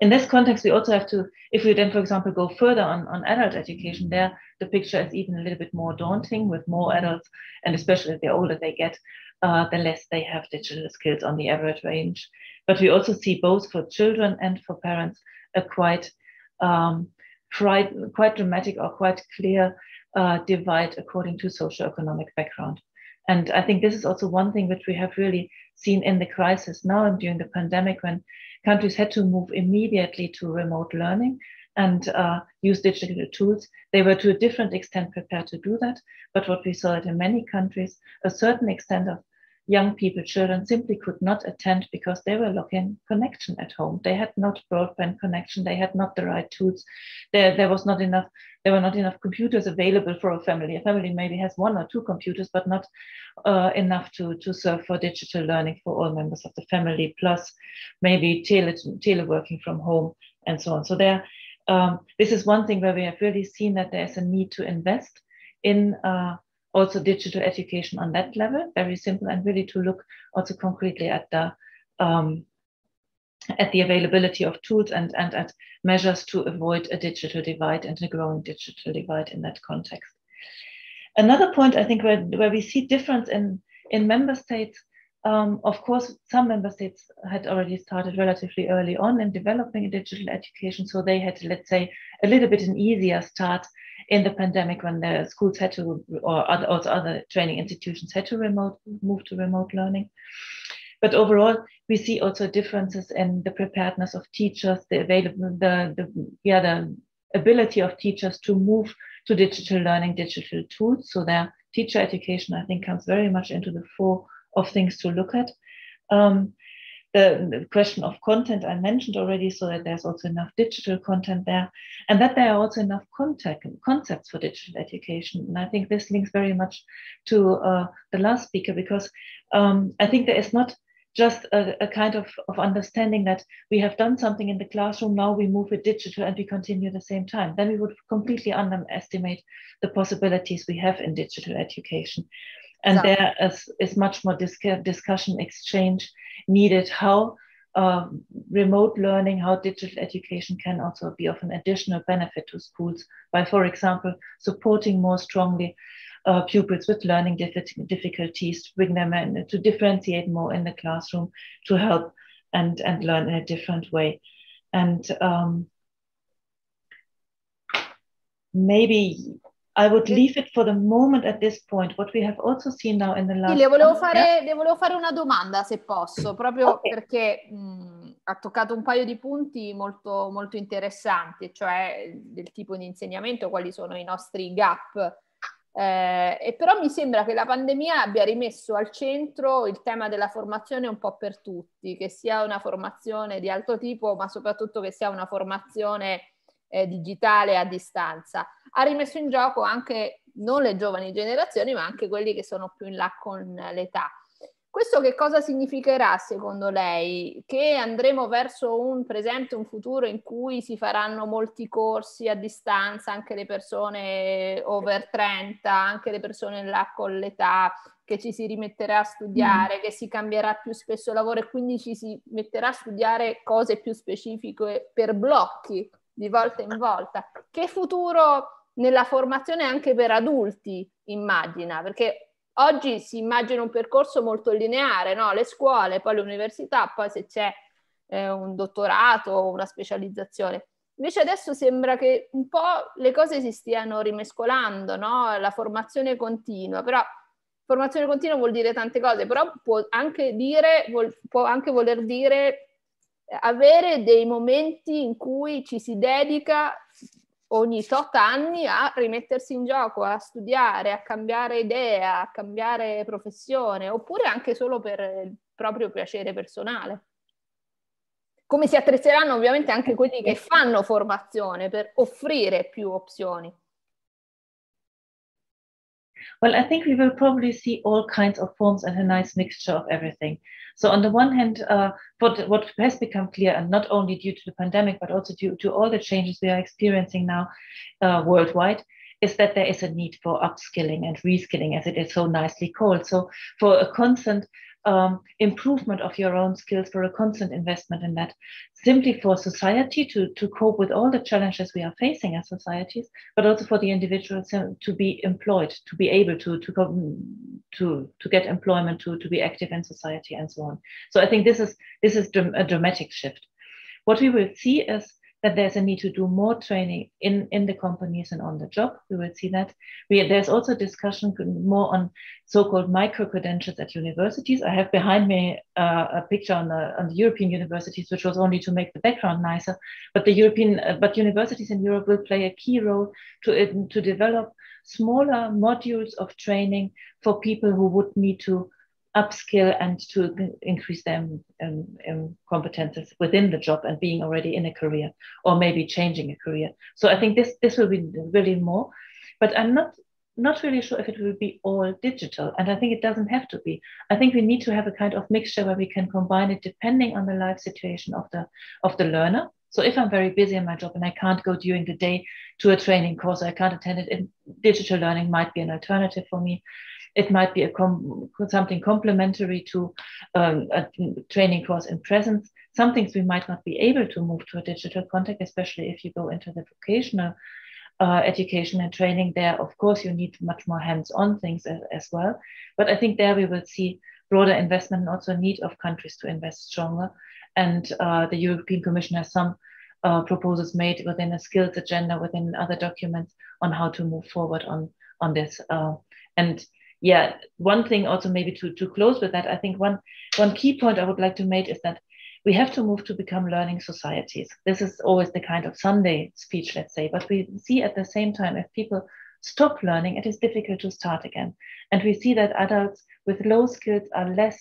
Speaker 3: In this context, we also have to, if we then, for example, go further on, on adult education, there the picture is even a little bit more daunting with more adults, and especially the older they get, uh, the less they have digital skills on the average range. But we also see both for children and for parents a quite um, quite, quite dramatic or quite clear uh, divide according to socioeconomic background. And I think this is also one thing which we have really seen in the crisis now and during the pandemic when countries had to move immediately to remote learning and uh, use digital tools. They were to a different extent prepared to do that. But what we saw that in many countries, a certain extent of young people, children simply could not attend because they were lacking connection at home. They had not broadband connection. They had not the right tools. There, there was not enough. There were not enough computers available for a family. A family maybe has one or two computers, but not uh, enough to, to serve for digital learning for all members of the family, plus maybe tele, teleworking from home and so on. So there, um, this is one thing where we have really seen that there's a need to invest in uh, also digital education on that level, very simple, and really to look also concretely at the um, at the availability of tools and, and at measures to avoid a digital divide and a growing digital divide in that context. Another point I think where, where we see difference in, in member states, um, of course, some member states had already started relatively early on in developing digital education. So they had, let's say, a little bit an easier start in the pandemic when the schools had to, or other, also other training institutions had to remote move to remote learning. But overall, we see also differences in the preparedness of teachers, the available, the, the yeah, the ability of teachers to move to digital learning, digital tools. So their teacher education, I think, comes very much into the fore of things to look at. Um, the, question of content I mentioned already, so that there's also enough digital content there, and that there are also enough contact, concepts for digital education. And I think this links very much to uh, the last speaker because um, I think there is not just a, a, kind of, of understanding that we have done something in the classroom, now we move it digital and we continue at the same time. Then we would completely underestimate the possibilities we have in digital education. And there is, is much more discussion, exchange needed how uh, remote learning, how digital education can also be of an additional benefit to schools by, for example, supporting more strongly uh, pupils with learning difficulties, to bring them in, to differentiate more in the classroom, to help and, and learn in a different way. And um, maybe I would leave it for the moment at this point. What we have also seen now in the last.
Speaker 1: Sì, le, volevo fare, le volevo fare una domanda se posso, proprio okay. perché mh, ha toccato un paio di punti molto, molto interessanti, cioè del tipo di insegnamento, quali sono i nostri gap eh, e però mi sembra che la pandemia abbia rimesso al centro il tema della formazione un po' per tutti, che sia una formazione di alto tipo, ma soprattutto che sia una formazione eh, digitale a distanza. Ha rimesso in gioco anche non le giovani generazioni, ma anche quelli che sono più in là con l'età. Questo che cosa significherà secondo lei? Che andremo verso un presente, un futuro in cui si faranno molti corsi a distanza, anche le persone over 30, anche le persone là con l'età, che ci si rimetterà a studiare, mm. che si cambierà più spesso lavoro e quindi ci si metterà a studiare cose più specifiche per blocchi di volta in volta. Che futuro nella formazione anche per adulti immagina? Perché Oggi si immagina un percorso molto lineare, no? le scuole, poi l'università, poi se c'è eh, un dottorato o una specializzazione. Invece adesso sembra che un po' le cose si stiano rimescolando, no? la formazione continua, però formazione continua vuol dire tante cose, però può anche, dire, può anche voler dire avere dei momenti in cui ci si dedica ogni tot anni a rimettersi in gioco, a studiare, a cambiare idea, a cambiare professione, oppure anche solo per il proprio piacere personale. Come si attrezeranno ovviamente anche quelli che fanno formazione per offrire più opzioni.
Speaker 3: Well, I think we will probably see all kinds of forms and a nice mixture of everything. So on the one hand, uh, what, what has become clear, and not only due to the pandemic, but also due to all the changes we are experiencing now uh, worldwide, is that there is a need for upskilling and reskilling, as it is so nicely called. So for a constant um, improvement of your own skills, for a constant investment in that, simply for society to, to cope with all the challenges we are facing as societies, but also for the individuals to be employed, to be able to, to, to, to get employment, to, to be active in society and so on. So I think this is, this is a dramatic shift. What we will see is that there's a need to do more training in, in the companies and on the job. We will see that. We, there's also discussion more on so-called micro-credentials at universities. I have behind me uh, a picture on the, on the European universities, which was only to make the background nicer. But the European, uh, but universities in Europe will play a key role to, to develop smaller modules of training for people who would need to upskill and to increase their um, um, competences within the job and being already in a career or maybe changing a career. So I think this this will be really more, but I'm not not really sure if it will be all digital and i think it doesn't have to be. I think we need to have a kind of mixture where we can combine it depending on the life situation of the of the learner. So if i'm very busy in my job and i can't go during the day to a training course i can't attend it digital learning might be an alternative for me it might be a com something complementary to um, a training course in presence. Some things we might not be able to move to a digital contact, especially if you go into the vocational uh, education and training. There, of course, you need much more hands-on things as, as, well. But I think there we will see broader investment and also need of countries to invest stronger. And uh, the European Commission has some uh, proposals made within a skills agenda, within other documents on how to move forward on on this. Uh, and yeah, one thing also maybe to, to close with that, I think one, one key point I would like to make is that we have to move to become learning societies. This is always the kind of Sunday speech, let's say, but we see at the same time if people stop learning, it is difficult to start again. And we see that adults with low skills are less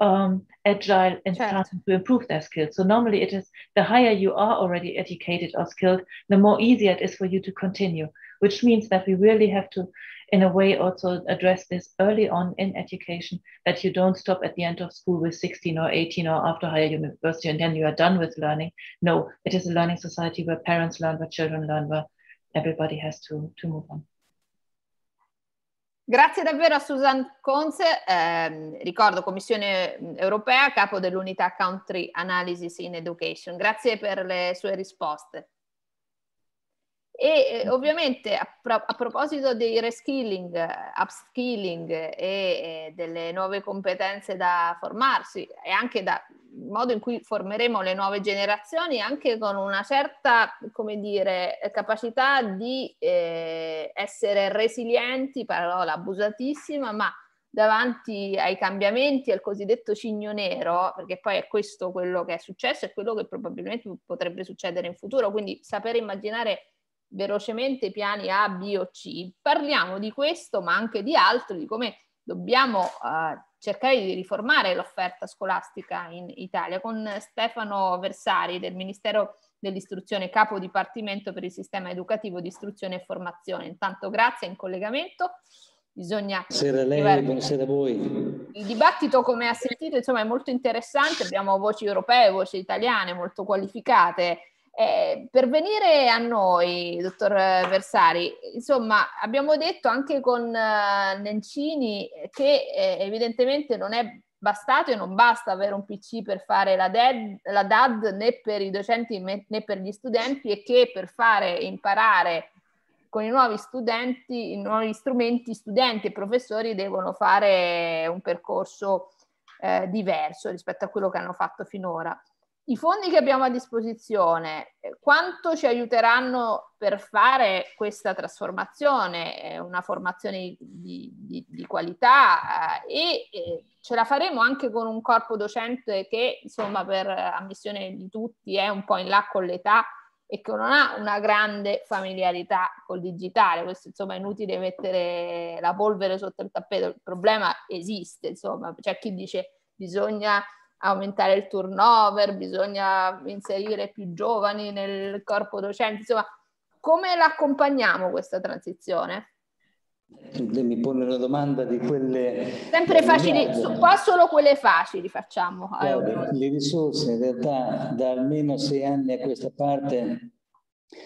Speaker 3: um, agile in certo. starting to improve their skills. So normally it is the higher you are already educated or skilled, the more easier it is for you to continue, which means that we really have to, in a way, also address this early on in education, that you don't stop at the end of school with 16 or 18 or after higher university and then you are done with learning. No, it is a learning society where parents learn, where children learn, where everybody has to, to move on.
Speaker 1: Grazie davvero a Susan Conze, eh, ricordo Commissione europea, capo dell'unità Country Analysis in Education. Grazie per le sue risposte. E eh, ovviamente a, pro- a, proposito dei reskilling, upskilling e, e, delle nuove competenze da formarsi e anche da modo in cui formeremo le nuove generazioni, anche con una certa, come dire, capacità di eh, essere resilienti, parola abusatissima, ma davanti ai cambiamenti, al cosiddetto cigno nero, perché poi è questo quello che è successo e quello che probabilmente potrebbe succedere in futuro, quindi sapere immaginare velocemente piani A, B o C. Parliamo di questo, ma anche di altro, di come dobbiamo uh, cercare di riformare l'offerta scolastica in Italia. Con Stefano Versari del Ministero dell'Istruzione, capo dipartimento per il sistema educativo di istruzione e formazione. Intanto grazie in collegamento. Bisogna
Speaker 5: buonasera a lei, buonasera a voi.
Speaker 1: Il dibattito, come ha sentito, insomma, è molto interessante. Abbiamo voci europee, voci italiane molto qualificate eh, per venire a noi, dottor Versari, insomma, abbiamo detto anche con uh, Nencini che eh, evidentemente non è bastato e non basta avere un PC per fare la, DED, la DAD né per i docenti né per gli studenti e che per fare imparare con i nuovi studenti, i nuovi strumenti, studenti e professori devono fare un percorso eh, diverso rispetto a quello che hanno fatto finora i fondi che abbiamo a disposizione, eh, quanto ci aiuteranno per fare questa trasformazione, una formazione di, di, di qualità eh, e eh, ce la faremo anche con un corpo docente che insomma per ammissione di tutti è un po' in là con l'età e che non ha una grande familiarità col digitale. Questo insomma è inutile mettere la polvere sotto il tappeto, il problema esiste, insomma, c'è chi dice bisogna aumentare il turnover, bisogna inserire più giovani nel corpo docente, insomma, come l'accompagniamo questa transizione?
Speaker 5: Mi pone una domanda di quelle...
Speaker 1: Sempre facili, qua solo quelle facili facciamo.
Speaker 5: Guarda, le risorse in realtà da almeno sei anni a questa parte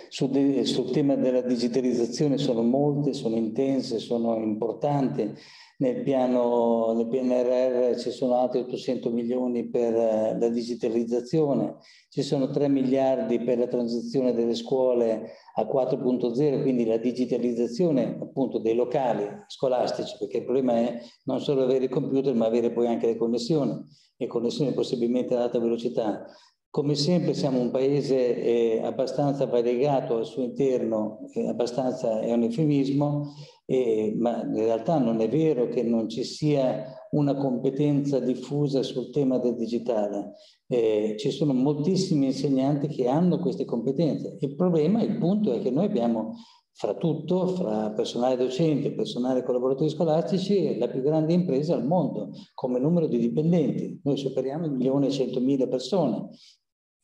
Speaker 5: sul tema della digitalizzazione sono molte, sono intense, sono importanti nel piano nel PNRR ci sono altri 800 milioni per eh, la digitalizzazione, ci sono 3 miliardi per la transizione delle scuole a 4.0, quindi la digitalizzazione appunto dei locali scolastici, perché il problema è non solo avere il computer, ma avere poi anche le connessioni e connessioni possibilmente ad alta velocità. Come sempre siamo un paese eh, abbastanza variegato al suo interno, eh, abbastanza è un eufemismo, eh, ma in realtà non è vero che non ci sia una competenza diffusa sul tema del digitale. Eh, ci sono moltissimi insegnanti che hanno queste competenze. Il problema, il punto è che noi abbiamo fra tutto, fra personale docente e personale collaboratori scolastici, la più grande impresa al mondo come numero di dipendenti. Noi superiamo il milione e centomila persone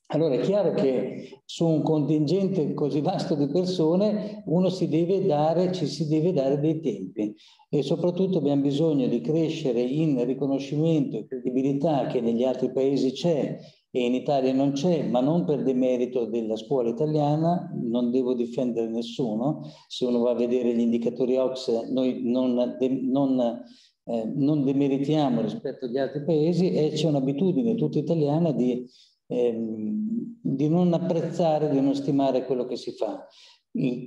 Speaker 5: allora è chiaro che su un contingente così vasto di persone uno si deve dare, ci si deve dare dei tempi. E soprattutto abbiamo bisogno di crescere in riconoscimento e credibilità che negli altri paesi c'è e in Italia non c'è, ma non per demerito della scuola italiana, non devo difendere nessuno, se uno va a vedere gli indicatori OX noi non, non, eh, non demeritiamo rispetto agli altri paesi e c'è un'abitudine tutta italiana di ehm, di non apprezzare, di non stimare quello che si fa.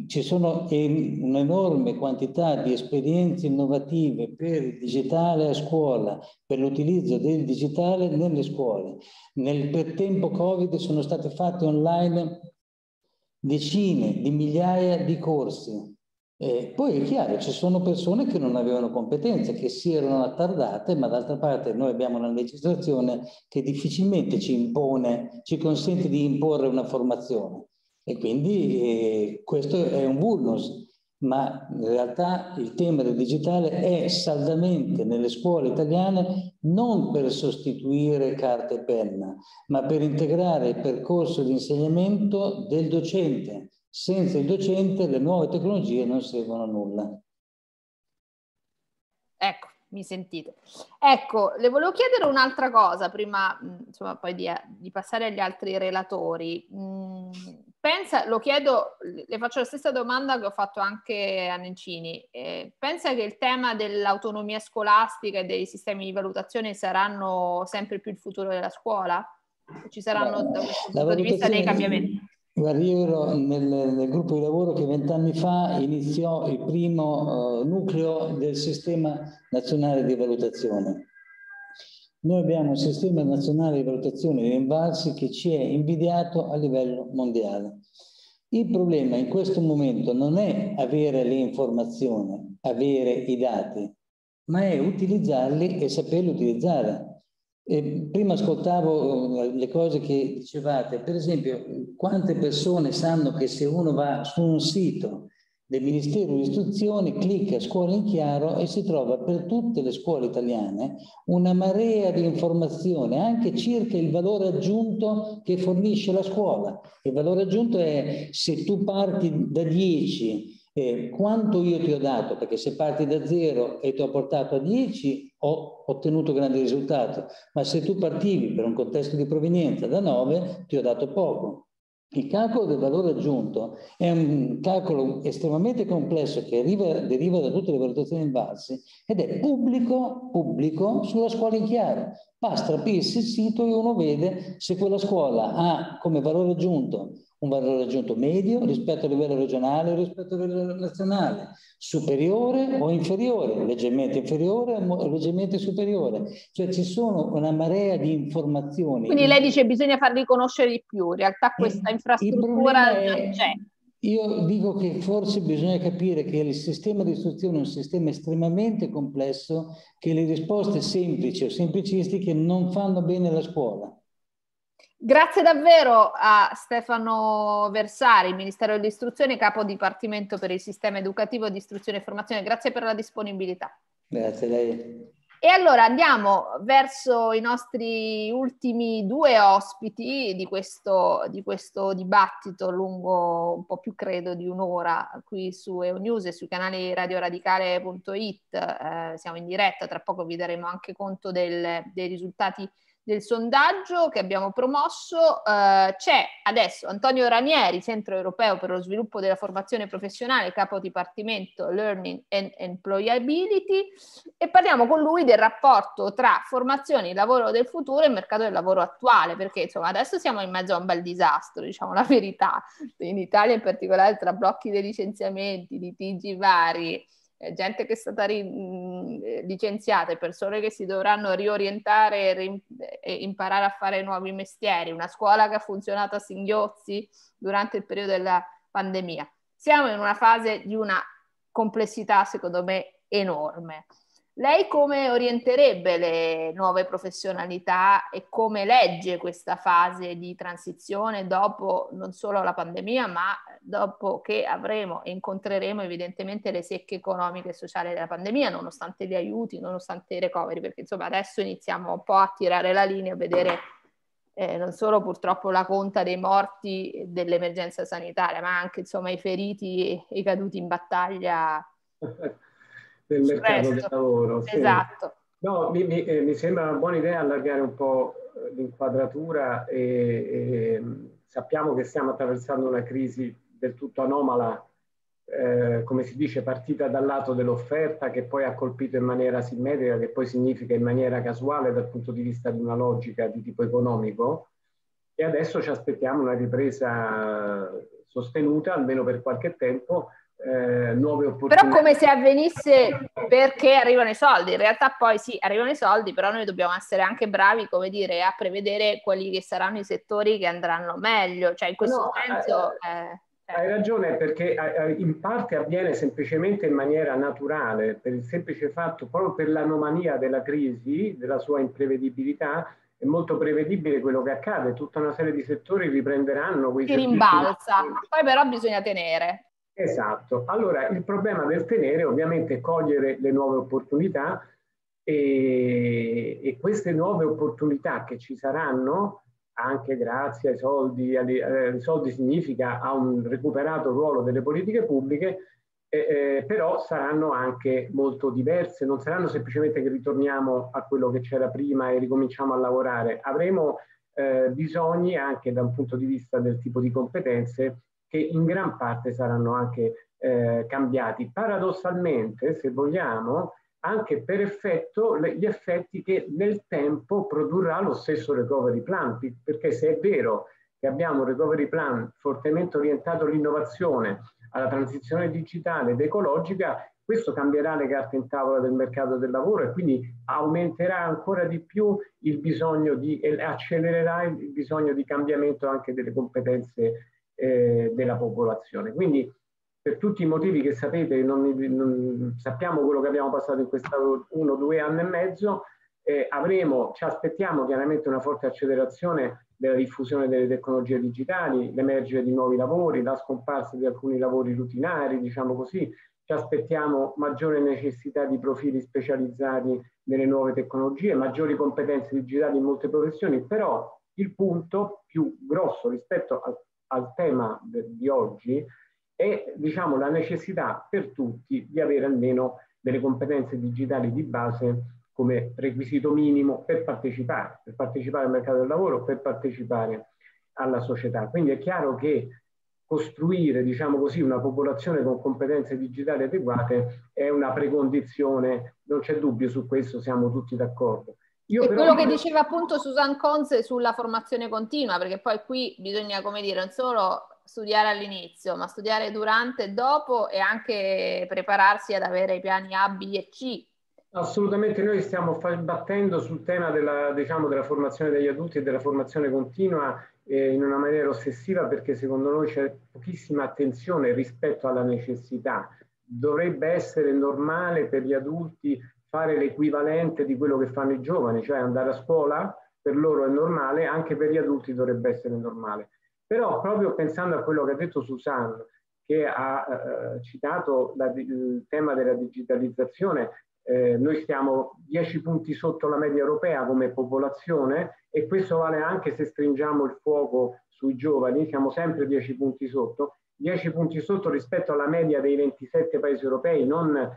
Speaker 5: Ci sono un'enorme quantità di esperienze innovative per il digitale a scuola, per l'utilizzo del digitale nelle scuole. Nel tempo Covid sono state fatte online decine di migliaia di corsi Eh, poi è chiaro, ci sono persone che non avevano competenze, che si erano attardate, ma d'altra parte noi abbiamo una legislazione che difficilmente ci impone, ci consente di imporre una formazione. E quindi eh, questo è un vulnus, ma in realtà il tema del digitale è saldamente nelle scuole italiane non per sostituire carta e penna, ma per integrare il percorso di insegnamento del docente senza il docente le nuove tecnologie non servono a nulla.
Speaker 1: Ecco, mi sentite. Ecco, le volevo chiedere un'altra cosa prima, insomma, poi di, di passare agli altri relatori. Pensa, lo chiedo, le faccio la stessa domanda che ho fatto anche a Nencini. Eh, pensa che il tema dell'autonomia scolastica e dei sistemi di valutazione saranno sempre più il futuro della scuola? Ci saranno da questo punto di vista dei cambiamenti?
Speaker 5: Ero nel, nel, gruppo di lavoro che vent'anni fa iniziò il primo uh, nucleo del sistema nazionale di valutazione. Noi abbiamo un sistema nazionale di valutazione di invalsi che ci è invidiato a livello mondiale. Il problema in questo momento non è avere le informazioni, avere i dati, ma è utilizzarli e saperli utilizzare. E prima ascoltavo eh, le cose che dicevate, per esempio, quante persone sanno che se uno va su un sito del Ministero dell'Istruzione, clicca scuola in chiaro e si trova per tutte le scuole italiane una marea di informazioni anche circa il valore aggiunto che fornisce la scuola. Il valore aggiunto è se tu parti da 10 eh, quanto io ti ho dato, perché se parti da zero e ti ho portato a 10 ho ottenuto grandi risultati, ma se tu partivi per un contesto di provenienza da 9 ti ho dato poco. Il calcolo del valore aggiunto è un calcolo estremamente complesso che arriva, deriva da tutte le valutazioni invalsi ed è pubblico, pubblico sulla scuola in chiaro. Basta aprirsi il sito e uno vede se quella scuola ha come valore aggiunto un valore aggiunto medio rispetto a livello regionale o rispetto a livello nazionale, superiore o inferiore, leggermente inferiore o leggermente superiore. Cioè ci sono una marea di informazioni.
Speaker 1: Quindi lei dice che bisogna farli conoscere di più, in realtà questa infrastruttura non c'è.
Speaker 5: Io dico che forse bisogna capire che il sistema di istruzione è un sistema estremamente complesso, che le risposte semplici o semplicistiche non fanno bene alla scuola.
Speaker 1: Grazie davvero a Stefano Versari, Ministero dell'Istruzione, capo dipartimento per il sistema educativo di istruzione e formazione. Grazie per la disponibilità.
Speaker 5: Grazie a lei.
Speaker 1: E allora andiamo verso i nostri ultimi due ospiti di questo, di questo dibattito lungo un po' più credo di un'ora qui su EONews e sui canali radioradicale.it. Eh, siamo in diretta, tra poco vi daremo anche conto del, dei risultati del sondaggio che abbiamo promosso eh, c'è adesso Antonio Ranieri, Centro Europeo per lo Sviluppo della Formazione Professionale, capo dipartimento Learning and Employability e parliamo con lui del rapporto tra formazione, lavoro del futuro e mercato del lavoro attuale, perché insomma adesso siamo in mezzo a un bel disastro, diciamo la verità, in Italia in particolare tra blocchi dei licenziamenti, litigi vari, gente che è stata ri- mh, licenziata, persone che si dovranno riorientare e, ri- e, imparare a fare nuovi mestieri, una scuola che ha funzionato a singhiozzi durante il periodo della pandemia. Siamo in una fase di una complessità, secondo me, enorme. Lei come orienterebbe le nuove professionalità e come legge questa fase di transizione dopo non solo la pandemia, ma dopo che avremo e incontreremo evidentemente le secche economiche e sociali della pandemia, nonostante gli aiuti, nonostante i recovery, perché insomma adesso iniziamo un po' a tirare la linea, a vedere eh, non solo purtroppo la conta dei morti dell'emergenza sanitaria, ma anche insomma i feriti e i caduti in battaglia
Speaker 6: del mercato del lavoro.
Speaker 1: Sì. Esatto.
Speaker 6: No, mi, mi, eh, mi, sembra una buona idea allargare un po' eh, l'inquadratura e, e sappiamo che stiamo attraversando una crisi del tutto anomala, eh, come si dice, partita dal lato dell'offerta che poi ha colpito in maniera simmetrica, che poi significa in maniera casuale dal punto di vista di una logica di tipo economico. E adesso ci aspettiamo una ripresa sostenuta, almeno per qualche tempo, eh, nuove opportunità.
Speaker 1: Però come se avvenisse perché arrivano i soldi, in realtà poi sì, arrivano i soldi, però noi dobbiamo essere anche bravi, come dire, a prevedere quali che saranno i settori che andranno meglio, cioè in questo no, senso...
Speaker 6: Eh, Hai ragione perché in parte avviene semplicemente in maniera naturale, per il semplice fatto, proprio per l'anomalia della crisi, della sua imprevedibilità, è molto prevedibile quello che accade, tutta una serie di settori riprenderanno
Speaker 1: quei Si rimbalza, poi però bisogna tenere.
Speaker 6: Esatto, allora il problema del tenere ovviamente è cogliere le nuove opportunità e, e queste nuove opportunità che ci saranno anche grazie ai soldi, ai, ai soldi significa a un recuperato ruolo delle politiche pubbliche, eh, eh, però saranno anche molto diverse, non saranno semplicemente che ritorniamo a quello che c'era prima e ricominciamo a lavorare, avremo eh, bisogni anche da un punto di vista del tipo di competenze che in gran parte saranno anche eh, cambiati. Paradossalmente, se vogliamo, anche per effetto gli effetti che nel tempo produrrà lo stesso recovery plan, perché se è vero che abbiamo un recovery plan fortemente orientato all'innovazione, alla transizione digitale ed ecologica, questo cambierà le carte in tavola del mercato del lavoro e quindi aumenterà ancora di più il bisogno di, accelererà il bisogno di cambiamento anche delle competenze eh, della popolazione. Quindi per tutti i motivi che sapete, non, non, sappiamo quello che abbiamo passato in questi uno o due anni e mezzo, eh, avremo, ci aspettiamo chiaramente una forte accelerazione della diffusione delle tecnologie digitali, l'emergere di nuovi lavori, la scomparsa di alcuni lavori rutinari, diciamo così, ci aspettiamo maggiore necessità di profili specializzati nelle nuove tecnologie, maggiori competenze digitali in molte professioni, però il punto più grosso rispetto al, al tema di oggi è diciamo, la necessità per tutti di avere almeno delle competenze digitali di base come requisito minimo per partecipare, per partecipare al mercato del lavoro, per partecipare alla società. Quindi è chiaro che costruire, diciamo così, una popolazione con competenze digitali adeguate è una precondizione, non c'è dubbio su questo, siamo tutti d'accordo.
Speaker 1: Io e però... quello che diceva appunto Susan Conze sulla formazione continua, perché poi qui bisogna, come dire, non solo studiare all'inizio, ma studiare durante e dopo e anche prepararsi ad avere i piani A, B e C.
Speaker 6: Assolutamente, noi stiamo battendo sul tema della, diciamo, della, formazione degli adulti e della formazione continua eh, in una maniera ossessiva perché secondo noi c'è pochissima attenzione rispetto alla necessità. Dovrebbe essere normale per gli adulti fare l'equivalente di quello che fanno i giovani, cioè andare a scuola, per loro è normale, anche per gli adulti dovrebbe essere normale. Però proprio pensando a quello che ha detto Susan, che ha eh, citato la, il tema della digitalizzazione, eh, noi stiamo 10 punti sotto la media europea come popolazione e questo vale anche se stringiamo il fuoco sui giovani, siamo sempre 10 punti sotto, 10 punti sotto rispetto alla media dei 27 paesi europei, non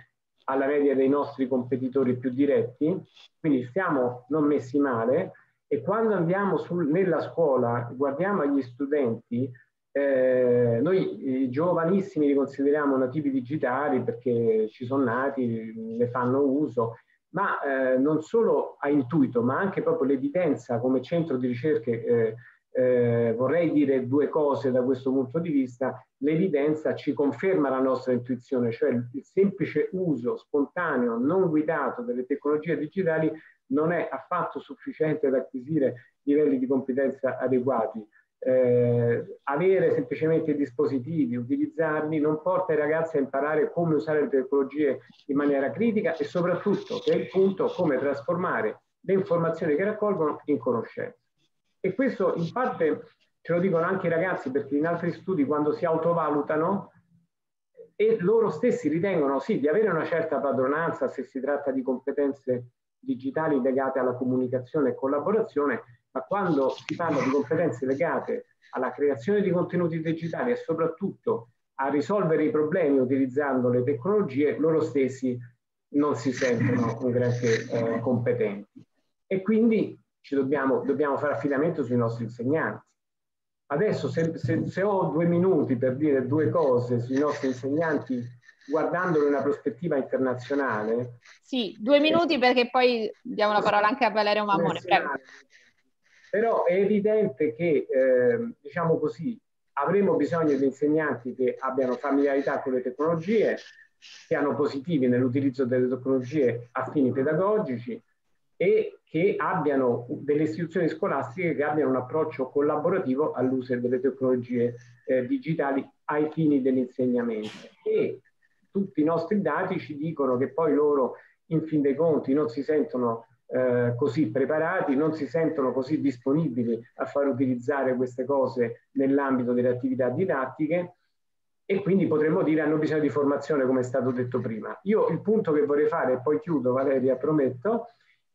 Speaker 6: alla media dei nostri competitori più diretti, quindi stiamo non messi male, e quando andiamo sul, nella scuola, guardiamo agli studenti, eh, noi giovanissimi li consideriamo nativi digitali perché ci sono nati, ne fanno uso, ma eh, non solo a intuito, ma anche proprio l'evidenza come centro di ricerche, eh, vorrei dire due cose da questo punto di vista, l'evidenza ci conferma la nostra intuizione, cioè il semplice uso spontaneo, non guidato delle tecnologie digitali non è affatto sufficiente ad acquisire livelli di competenza adeguati. Eh, avere semplicemente dispositivi, utilizzarli, non porta i ragazzi a imparare come usare le tecnologie in maniera critica e soprattutto, che è il punto, come trasformare le informazioni che raccolgono in conoscenza. E questo in parte ce lo dicono anche i ragazzi perché in altri studi quando si autovalutano e loro stessi ritengono sì di avere una certa padronanza se si tratta di competenze digitali legate alla comunicazione e collaborazione, ma quando si parla di competenze legate alla creazione di contenuti digitali e soprattutto a risolvere i problemi utilizzando le tecnologie, loro stessi non si sentono granché eh, competenti. E quindi ci dobbiamo, dobbiamo fare affidamento sui nostri insegnanti. Adesso se, se, se ho due minuti per dire due cose sui nostri insegnanti guardandolo in una prospettiva internazionale.
Speaker 1: Sì, due minuti perché poi diamo la parola anche a Valerio Mammone. Prego.
Speaker 6: Però è evidente che, eh, diciamo così, avremo bisogno di insegnanti che abbiano familiarità con le tecnologie, siano positivi nell'utilizzo delle tecnologie a fini pedagogici e che abbiano delle istituzioni scolastiche che abbiano un approccio collaborativo all'uso delle tecnologie eh, digitali ai fini dell'insegnamento. E tutti i nostri dati ci dicono che poi loro, in fin dei conti, non si sentono eh, così preparati, non si sentono così disponibili a far utilizzare queste cose nell'ambito delle attività didattiche e quindi potremmo dire hanno bisogno di formazione come è stato detto prima. Io il punto che vorrei fare, e poi chiudo Valeria, prometto,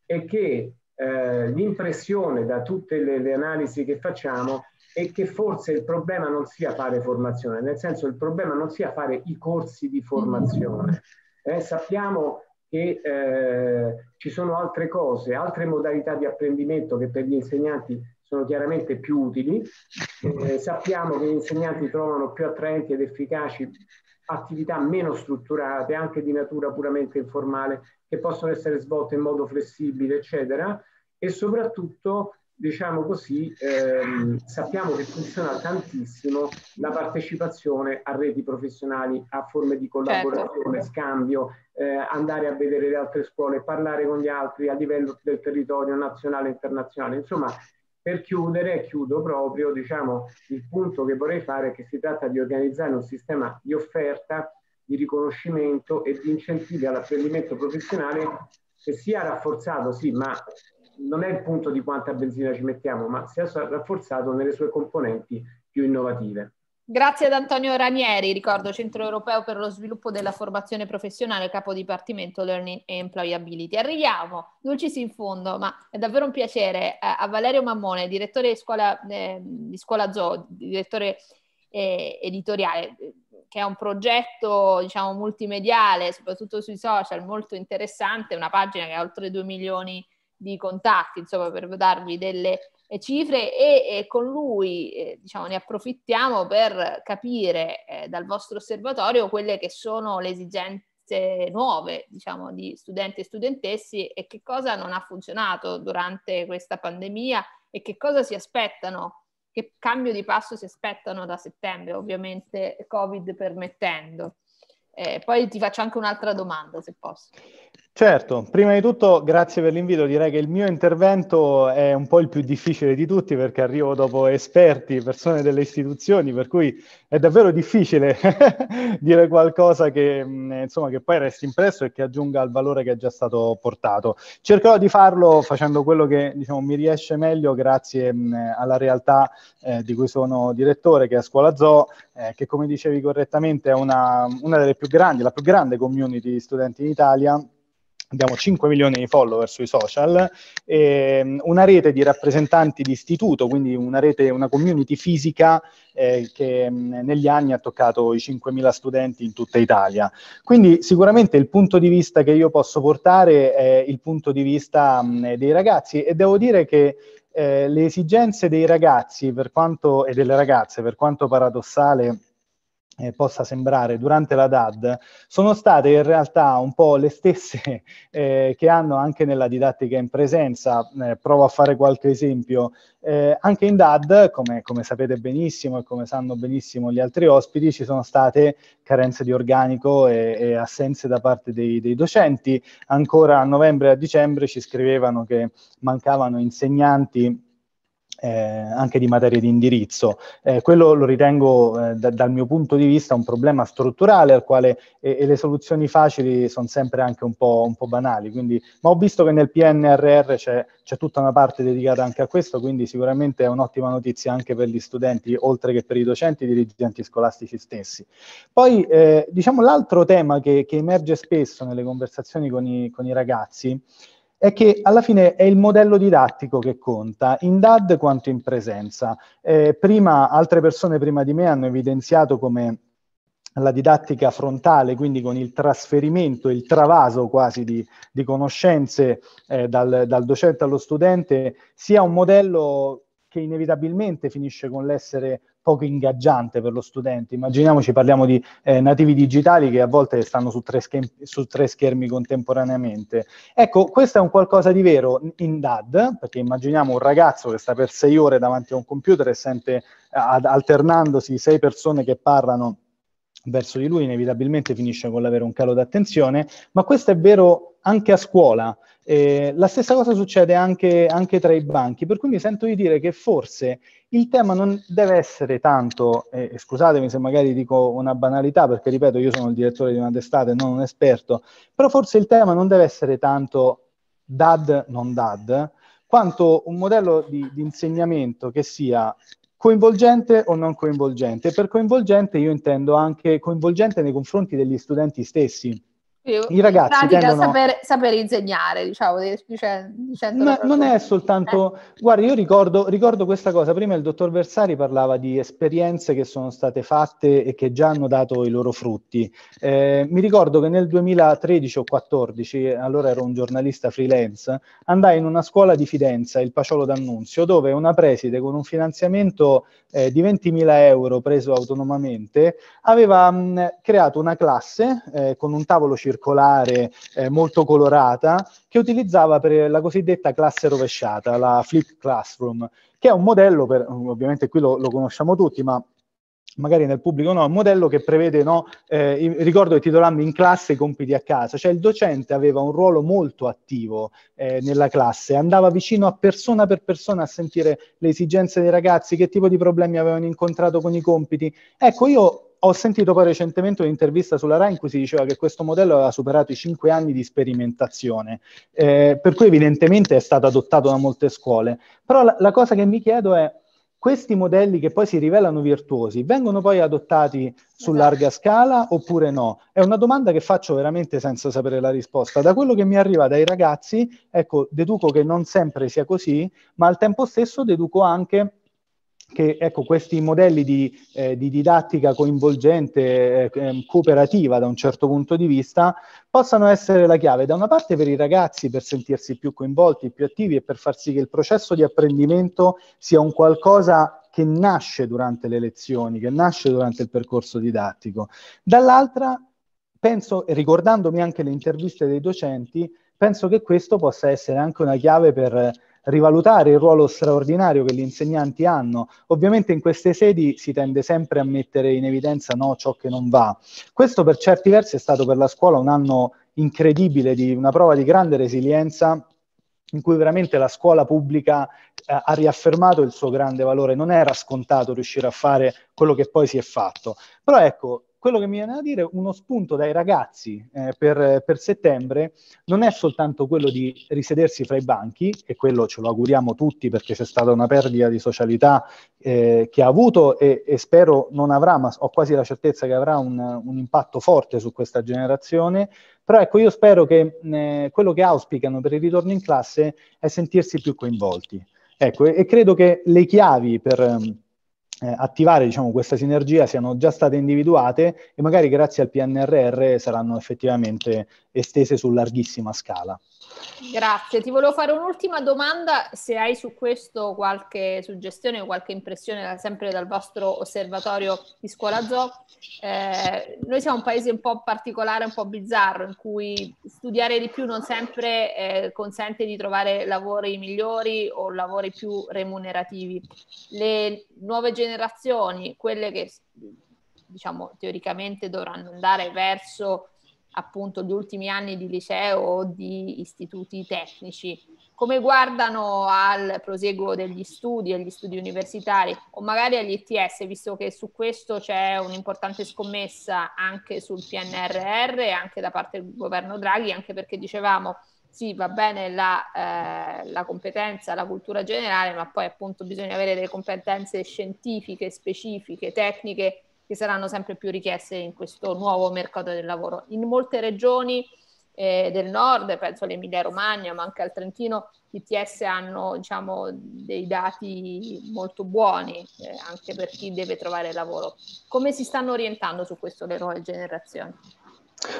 Speaker 6: è che eh, l'impressione da tutte le, le analisi che facciamo è che forse il problema non sia fare formazione, nel senso il problema non sia fare i corsi di formazione. Eh, sappiamo che eh, ci sono altre cose, altre modalità di apprendimento che per gli insegnanti sono chiaramente più utili. Eh, sappiamo che gli insegnanti trovano più attraenti ed efficaci attività meno strutturate, anche di natura puramente informale, che possono essere svolte in modo flessibile, eccetera, e soprattutto diciamo così, ehm, sappiamo che funziona tantissimo la partecipazione a reti professionali, a forme di collaborazione, certo. scambio, eh, andare a vedere le altre scuole, parlare con gli altri a livello del territorio nazionale e internazionale. Insomma, per chiudere, chiudo proprio, diciamo, il punto che vorrei fare è che si tratta di organizzare un sistema di offerta, di riconoscimento e di incentivi all'apprendimento professionale che sia rafforzato, sì, ma non è il punto di quanta benzina ci mettiamo, ma sia rafforzato nelle sue componenti più innovative.
Speaker 1: Grazie ad Antonio Ranieri, ricordo Centro Europeo per lo Sviluppo della Formazione Professionale, Capo Dipartimento Learning e Employability. Arriviamo, dulcis in fondo, ma è davvero un piacere, eh, a Valerio Mammone, direttore di Scuola, eh, di scuola Zoo, direttore eh, editoriale, che è un progetto diciamo multimediale, soprattutto sui social, molto interessante, una pagina che ha oltre 2 milioni di contatti, insomma, per darvi delle eh, cifre e, e, con lui eh, diciamo, ne approfittiamo per capire eh, dal vostro osservatorio quelle che sono le esigenze nuove diciamo, di studenti e studentessi e che cosa non ha funzionato durante questa pandemia e che cosa si aspettano, che cambio di passo si aspettano da settembre, ovviamente Covid permettendo. Eh, poi ti faccio anche un'altra domanda, se posso.
Speaker 7: Certo, prima di tutto grazie per l'invito, direi che il mio intervento è un po' il più difficile di tutti perché arrivo dopo esperti, persone delle istituzioni, per cui è davvero difficile dire qualcosa che, insomma, che poi resti impresso e che aggiunga al valore che è già stato portato. Cercherò di farlo facendo quello che diciamo, mi riesce meglio grazie mh, alla realtà eh, di cui sono direttore, che è Scuola Zoo, eh, che come dicevi correttamente è una, una delle più grandi, la più grande community di studenti in Italia abbiamo 5 milioni di follower sui social, e una rete di rappresentanti di istituto, quindi una rete, una community fisica eh, che mh, negli anni ha toccato i 5.000 studenti in tutta Italia. Quindi sicuramente il punto di vista che io posso portare è il punto di vista mh, dei ragazzi e devo dire che eh, le esigenze dei ragazzi per quanto, e delle ragazze, per quanto paradossale eh, possa sembrare durante la DAD sono state in realtà un po' le stesse eh, che hanno anche nella didattica in presenza. Eh, provo a fare qualche esempio. Eh, anche in DAD, come, come, sapete benissimo e come sanno benissimo gli altri ospiti, ci sono state carenze di organico e, e assenze da parte dei, dei docenti. Ancora a novembre e a dicembre ci scrivevano che mancavano insegnanti eh, anche di materie di indirizzo. Eh, quello lo ritengo eh, da, dal mio punto di vista un problema strutturale al quale e, e le soluzioni facili sono sempre anche un po', un po', banali. Quindi, ma ho visto che nel PNRR c'è, c'è, tutta una parte dedicata anche a questo, quindi sicuramente è un'ottima notizia anche per gli studenti, oltre che per i docenti e i dirigenti scolastici stessi. Poi, eh, diciamo, l'altro tema che, che, emerge spesso nelle conversazioni con i, con i ragazzi è che alla fine è il modello didattico che conta, in DAD quanto in presenza. Eh, prima, altre persone prima di me hanno evidenziato come la didattica frontale, quindi con il trasferimento, il travaso quasi di, di conoscenze eh, dal, dal docente allo studente, sia un modello che inevitabilmente finisce con l'essere poco ingaggiante per lo studente. Immaginiamoci, parliamo di eh, nativi digitali che a volte stanno su tre, schermi, su tre, schermi, contemporaneamente. Ecco, questo è un qualcosa di vero in DAD, perché immaginiamo un ragazzo che sta per sei ore davanti a un computer e sente, ad, alternandosi sei persone che parlano verso di lui inevitabilmente finisce con l'avere un calo d'attenzione, ma questo è vero anche a scuola. Eh, la stessa cosa succede anche, anche, tra i banchi, per cui mi sento di dire che forse il tema non deve essere tanto, eh, scusatemi se magari dico una banalità, perché ripeto, io sono il direttore di una testata e non un esperto, però forse il tema non deve essere tanto DAD, non DAD, quanto un modello di, di insegnamento che sia coinvolgente o non coinvolgente. Per coinvolgente io intendo anche coinvolgente nei confronti degli studenti stessi.
Speaker 1: I ragazzi in tendono... saper, saper, insegnare, diciamo, dicendo
Speaker 7: no, non è soltanto... Eh. Guarda, io ricordo, ricordo, questa cosa, prima il dottor Versari parlava di esperienze che sono state fatte e che già hanno dato i loro frutti. Eh, mi ricordo che nel 2013 o 2014, allora ero un giornalista freelance, andai in una scuola di Fidenza, il Paciolo d'Annunzio, dove una preside con un finanziamento eh, di 20.000 euro preso autonomamente aveva mh, creato una classe eh, con un tavolo circolare circolare eh, molto colorata che utilizzava per la cosiddetta classe rovesciata, la flip classroom, che è un modello, per, ovviamente qui lo, lo conosciamo tutti, ma magari nel pubblico no, un modello che prevede, no, eh, ricordo che titolammo in classe i compiti a casa, cioè il docente aveva un ruolo molto attivo eh, nella classe, andava vicino a persona per persona a sentire le esigenze dei ragazzi, che tipo di problemi avevano incontrato con i compiti. Ecco, io ho sentito poi recentemente un'intervista sulla RAI in cui si diceva che questo modello aveva superato i cinque anni di sperimentazione, eh, per cui evidentemente è stato adottato da molte scuole. Però la, la cosa che mi chiedo è, questi modelli che poi si rivelano virtuosi vengono poi adottati su esatto. larga scala oppure no? È una domanda che faccio veramente senza sapere la risposta. Da quello che mi arriva dai ragazzi, ecco, deduco che non sempre sia così, ma al tempo stesso deduco anche che ecco, questi modelli di, eh, di didattica coinvolgente, eh, ehm, cooperativa da un certo punto di vista, possano essere la chiave da una parte per i ragazzi per sentirsi più coinvolti, più attivi e per far sì che il processo di apprendimento sia un qualcosa che nasce durante le lezioni, che nasce durante il percorso didattico. Dall'altra, penso, ricordandomi anche le interviste dei docenti, penso che questo possa essere anche una chiave per rivalutare il ruolo straordinario che gli insegnanti hanno. Ovviamente in queste sedi si tende sempre a mettere in evidenza no, ciò che non va. Questo per certi versi è stato per la scuola un anno incredibile, di una prova di grande resilienza in cui veramente la scuola pubblica eh, ha riaffermato il suo grande valore. Non era scontato riuscire a fare quello che poi si è fatto. Però ecco, quello che mi viene da dire, uno spunto dai ragazzi eh, per, per, settembre non è soltanto quello di risedersi fra i banchi, e quello ce lo auguriamo tutti perché c'è stata una perdita di socialità eh, che ha avuto e, e, spero non avrà, ma ho quasi la certezza che avrà un, un impatto forte su questa generazione. Però ecco, io spero che eh, quello che auspicano per il ritorno in classe è sentirsi più coinvolti. Ecco, e, e credo che le chiavi per eh, attivare diciamo, questa sinergia siano già state individuate e magari grazie al PNRR saranno effettivamente estese su larghissima scala.
Speaker 1: Grazie, ti volevo fare un'ultima domanda, se hai su questo qualche suggestione o qualche impressione sempre dal vostro osservatorio di Scuola Zoo. Eh, noi siamo un paese un po' particolare, un po' bizzarro, in cui studiare di più non sempre eh, consente di trovare lavori migliori o lavori più remunerativi. Le nuove generazioni, quelle che diciamo teoricamente dovranno andare verso appunto gli ultimi anni di liceo o di istituti tecnici, come guardano al proseguo degli studi, agli studi universitari o magari agli ITS, visto che su questo c'è un'importante scommessa anche sul PNRR anche da parte del governo Draghi, anche perché dicevamo sì, va bene la, eh, la, competenza, la cultura generale, ma poi appunto bisogna avere delle competenze scientifiche, specifiche, tecniche che saranno sempre più richieste in questo nuovo mercato del lavoro. In molte regioni eh, del nord, penso all'Emilia Romagna, ma anche al Trentino, gli ITS hanno diciamo, dei dati molto buoni eh, anche per chi deve trovare lavoro. Come si stanno orientando su questo le nuove generazioni?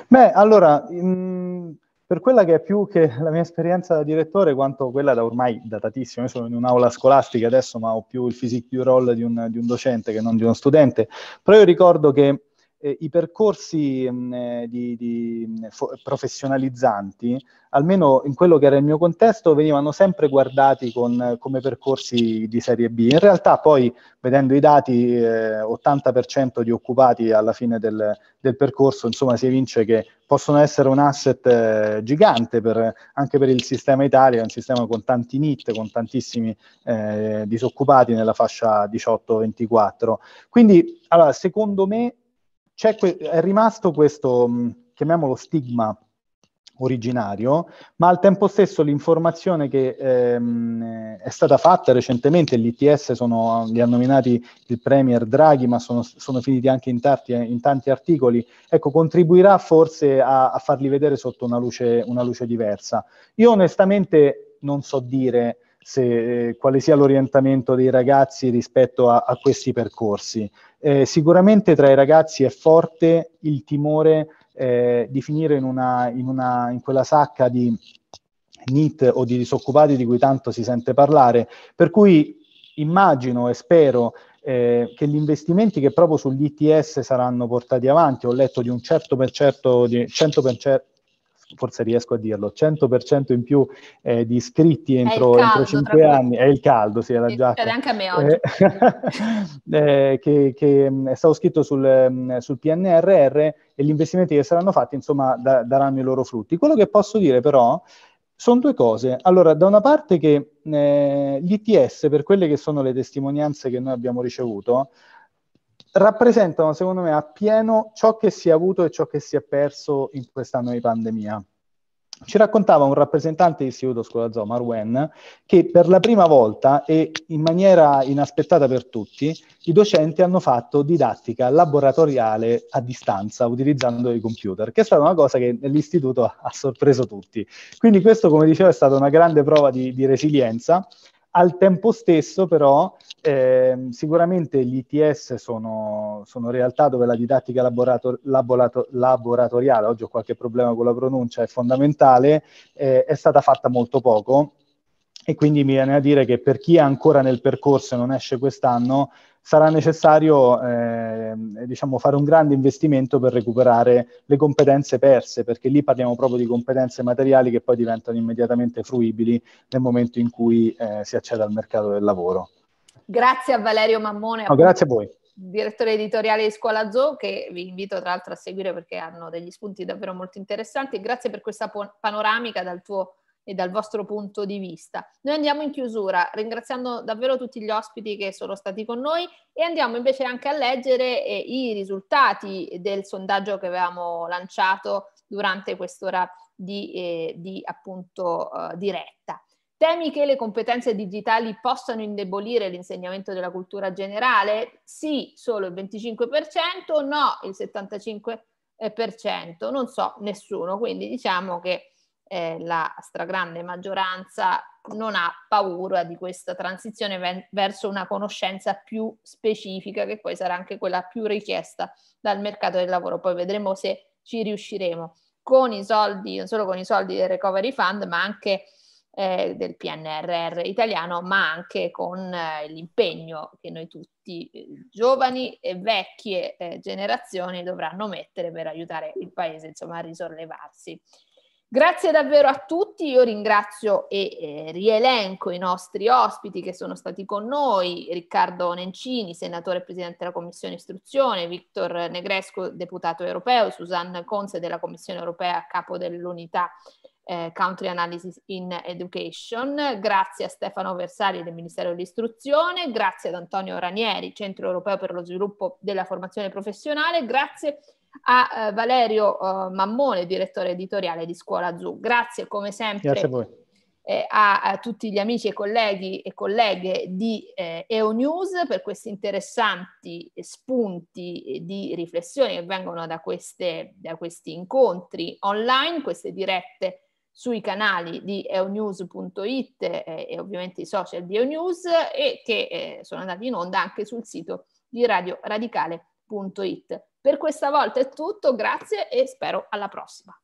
Speaker 7: Beh, allora, mm, per quella che è più che la mia esperienza da direttore, quanto quella da ormai datatissimo, io sono in un'aula scolastica adesso, ma ho più il physique du role di un, di un docente che non di uno studente, però io ricordo che eh, i percorsi mh, eh, di, di, professionalizzanti, almeno in quello che era il mio contesto, venivano sempre guardati con, come percorsi di serie B. In realtà poi, vedendo i dati, eh, 80% di occupati alla fine del, del, percorso, insomma, si evince che possono essere un asset eh, gigante per, anche per il sistema Italia, un sistema con tanti NIT, con tantissimi eh, disoccupati nella fascia 18-24. Quindi, allora, secondo me, que- è rimasto questo, mh, chiamiamolo stigma originario, ma al tempo stesso l'informazione che ehm, è stata fatta recentemente, l'ITS sono, li ha nominati il Premier Draghi, ma sono, sono finiti anche in tanti, in tanti, articoli, ecco, contribuirà forse a, a farli vedere sotto una luce, una luce, diversa. Io onestamente non so dire se, eh, quale sia l'orientamento dei ragazzi rispetto a, a questi percorsi. Eh, sicuramente tra i ragazzi è forte il timore eh, di finire in, una, in, una, in quella sacca di NIT o di disoccupati di cui tanto si sente parlare, per cui immagino e spero eh, che gli investimenti che proprio sull'ITS saranno portati avanti, ho letto di un certo per certo, di 100%, forse riesco a dirlo, 100% in più eh, di iscritti entro, caldo, entro 5 anni, è il caldo, sì, era già...
Speaker 1: Ed anche a me oggi.
Speaker 7: Eh, eh, che, che, mm, è stato scritto sul, mm, sul, PNRR e gli investimenti che saranno fatti, insomma, da, daranno i loro frutti. Quello che posso dire però sono due cose. Allora, da una parte che eh, gli ITS, per quelle che sono le testimonianze che noi abbiamo ricevuto, rappresentano secondo me appieno ciò che si è avuto e ciò che si è perso in quest'anno di pandemia. Ci raccontava un rappresentante dell'Istituto Scuola Zoo, Marwen, che per la prima volta e in maniera inaspettata per tutti, i docenti hanno fatto didattica laboratoriale a distanza utilizzando i computer, che è stata una cosa che nell'istituto ha sorpreso tutti. Quindi questo, come dicevo, è stata una grande prova di, di resilienza al tempo stesso, però, eh, sicuramente gli ITS sono, sono, realtà dove la didattica laborator- laborator- laboratoriale, oggi ho qualche problema con la pronuncia, è fondamentale, eh, è stata fatta molto poco. E quindi mi viene a dire che per chi è ancora nel percorso e non esce quest'anno, sarà necessario eh, diciamo, fare un grande investimento per recuperare le competenze perse, perché lì parliamo proprio di competenze materiali che poi diventano immediatamente fruibili nel momento in cui eh, si accede al mercato del lavoro.
Speaker 1: Grazie a Valerio Mammone.
Speaker 7: No, grazie a voi.
Speaker 1: Direttore editoriale di Scuola Zoo, che vi invito tra l'altro a seguire perché hanno degli spunti davvero molto interessanti. Grazie per questa panoramica dal tuo e dal vostro punto di vista. Noi andiamo in chiusura ringraziando davvero tutti gli ospiti che sono stati con noi e andiamo invece anche a leggere eh, i risultati del sondaggio che avevamo lanciato durante quest'ora di, eh, di appunto eh, diretta. Temi che le competenze digitali possano indebolire l'insegnamento della cultura generale? Sì, solo il 25%, no, il 75%, non so, nessuno. Quindi diciamo che eh, la stragrande maggioranza non ha paura di questa transizione ve- verso una conoscenza più specifica, che poi sarà anche quella più richiesta dal mercato del lavoro. Poi vedremo se ci riusciremo con i soldi, non solo con i soldi del Recovery Fund, ma anche eh, del PNRR italiano, ma anche con eh, l'impegno che noi tutti, eh, giovani e vecchie eh, generazioni, dovranno mettere per aiutare il Paese insomma, a risollevarsi. Grazie davvero a tutti, io ringrazio e eh, rielenco i nostri ospiti che sono stati con noi, Riccardo Nencini, senatore e presidente della Commissione Istruzione, Victor Negresco, deputato europeo, Susanne Conze della Commissione Europea, capo dell'unità eh, Country Analysis in Education, grazie a Stefano Versari del Ministero dell'Istruzione, grazie ad Antonio Ranieri, Centro Europeo per lo Sviluppo della Formazione Professionale, grazie a a eh, Valerio eh, Mammone, direttore editoriale di Scuola Zoo. Grazie come sempre.
Speaker 7: Grazie a voi.
Speaker 1: Eh, a, a, tutti gli amici e colleghi e colleghe di eh, EONews per questi interessanti spunti di riflessione che vengono da, queste, da questi incontri online, queste dirette sui canali di eonews.it eh, e ovviamente i social di EONews e che eh, sono andati in onda anche sul sito di radioradicale.it. Per questa volta è tutto, grazie e spero alla prossima.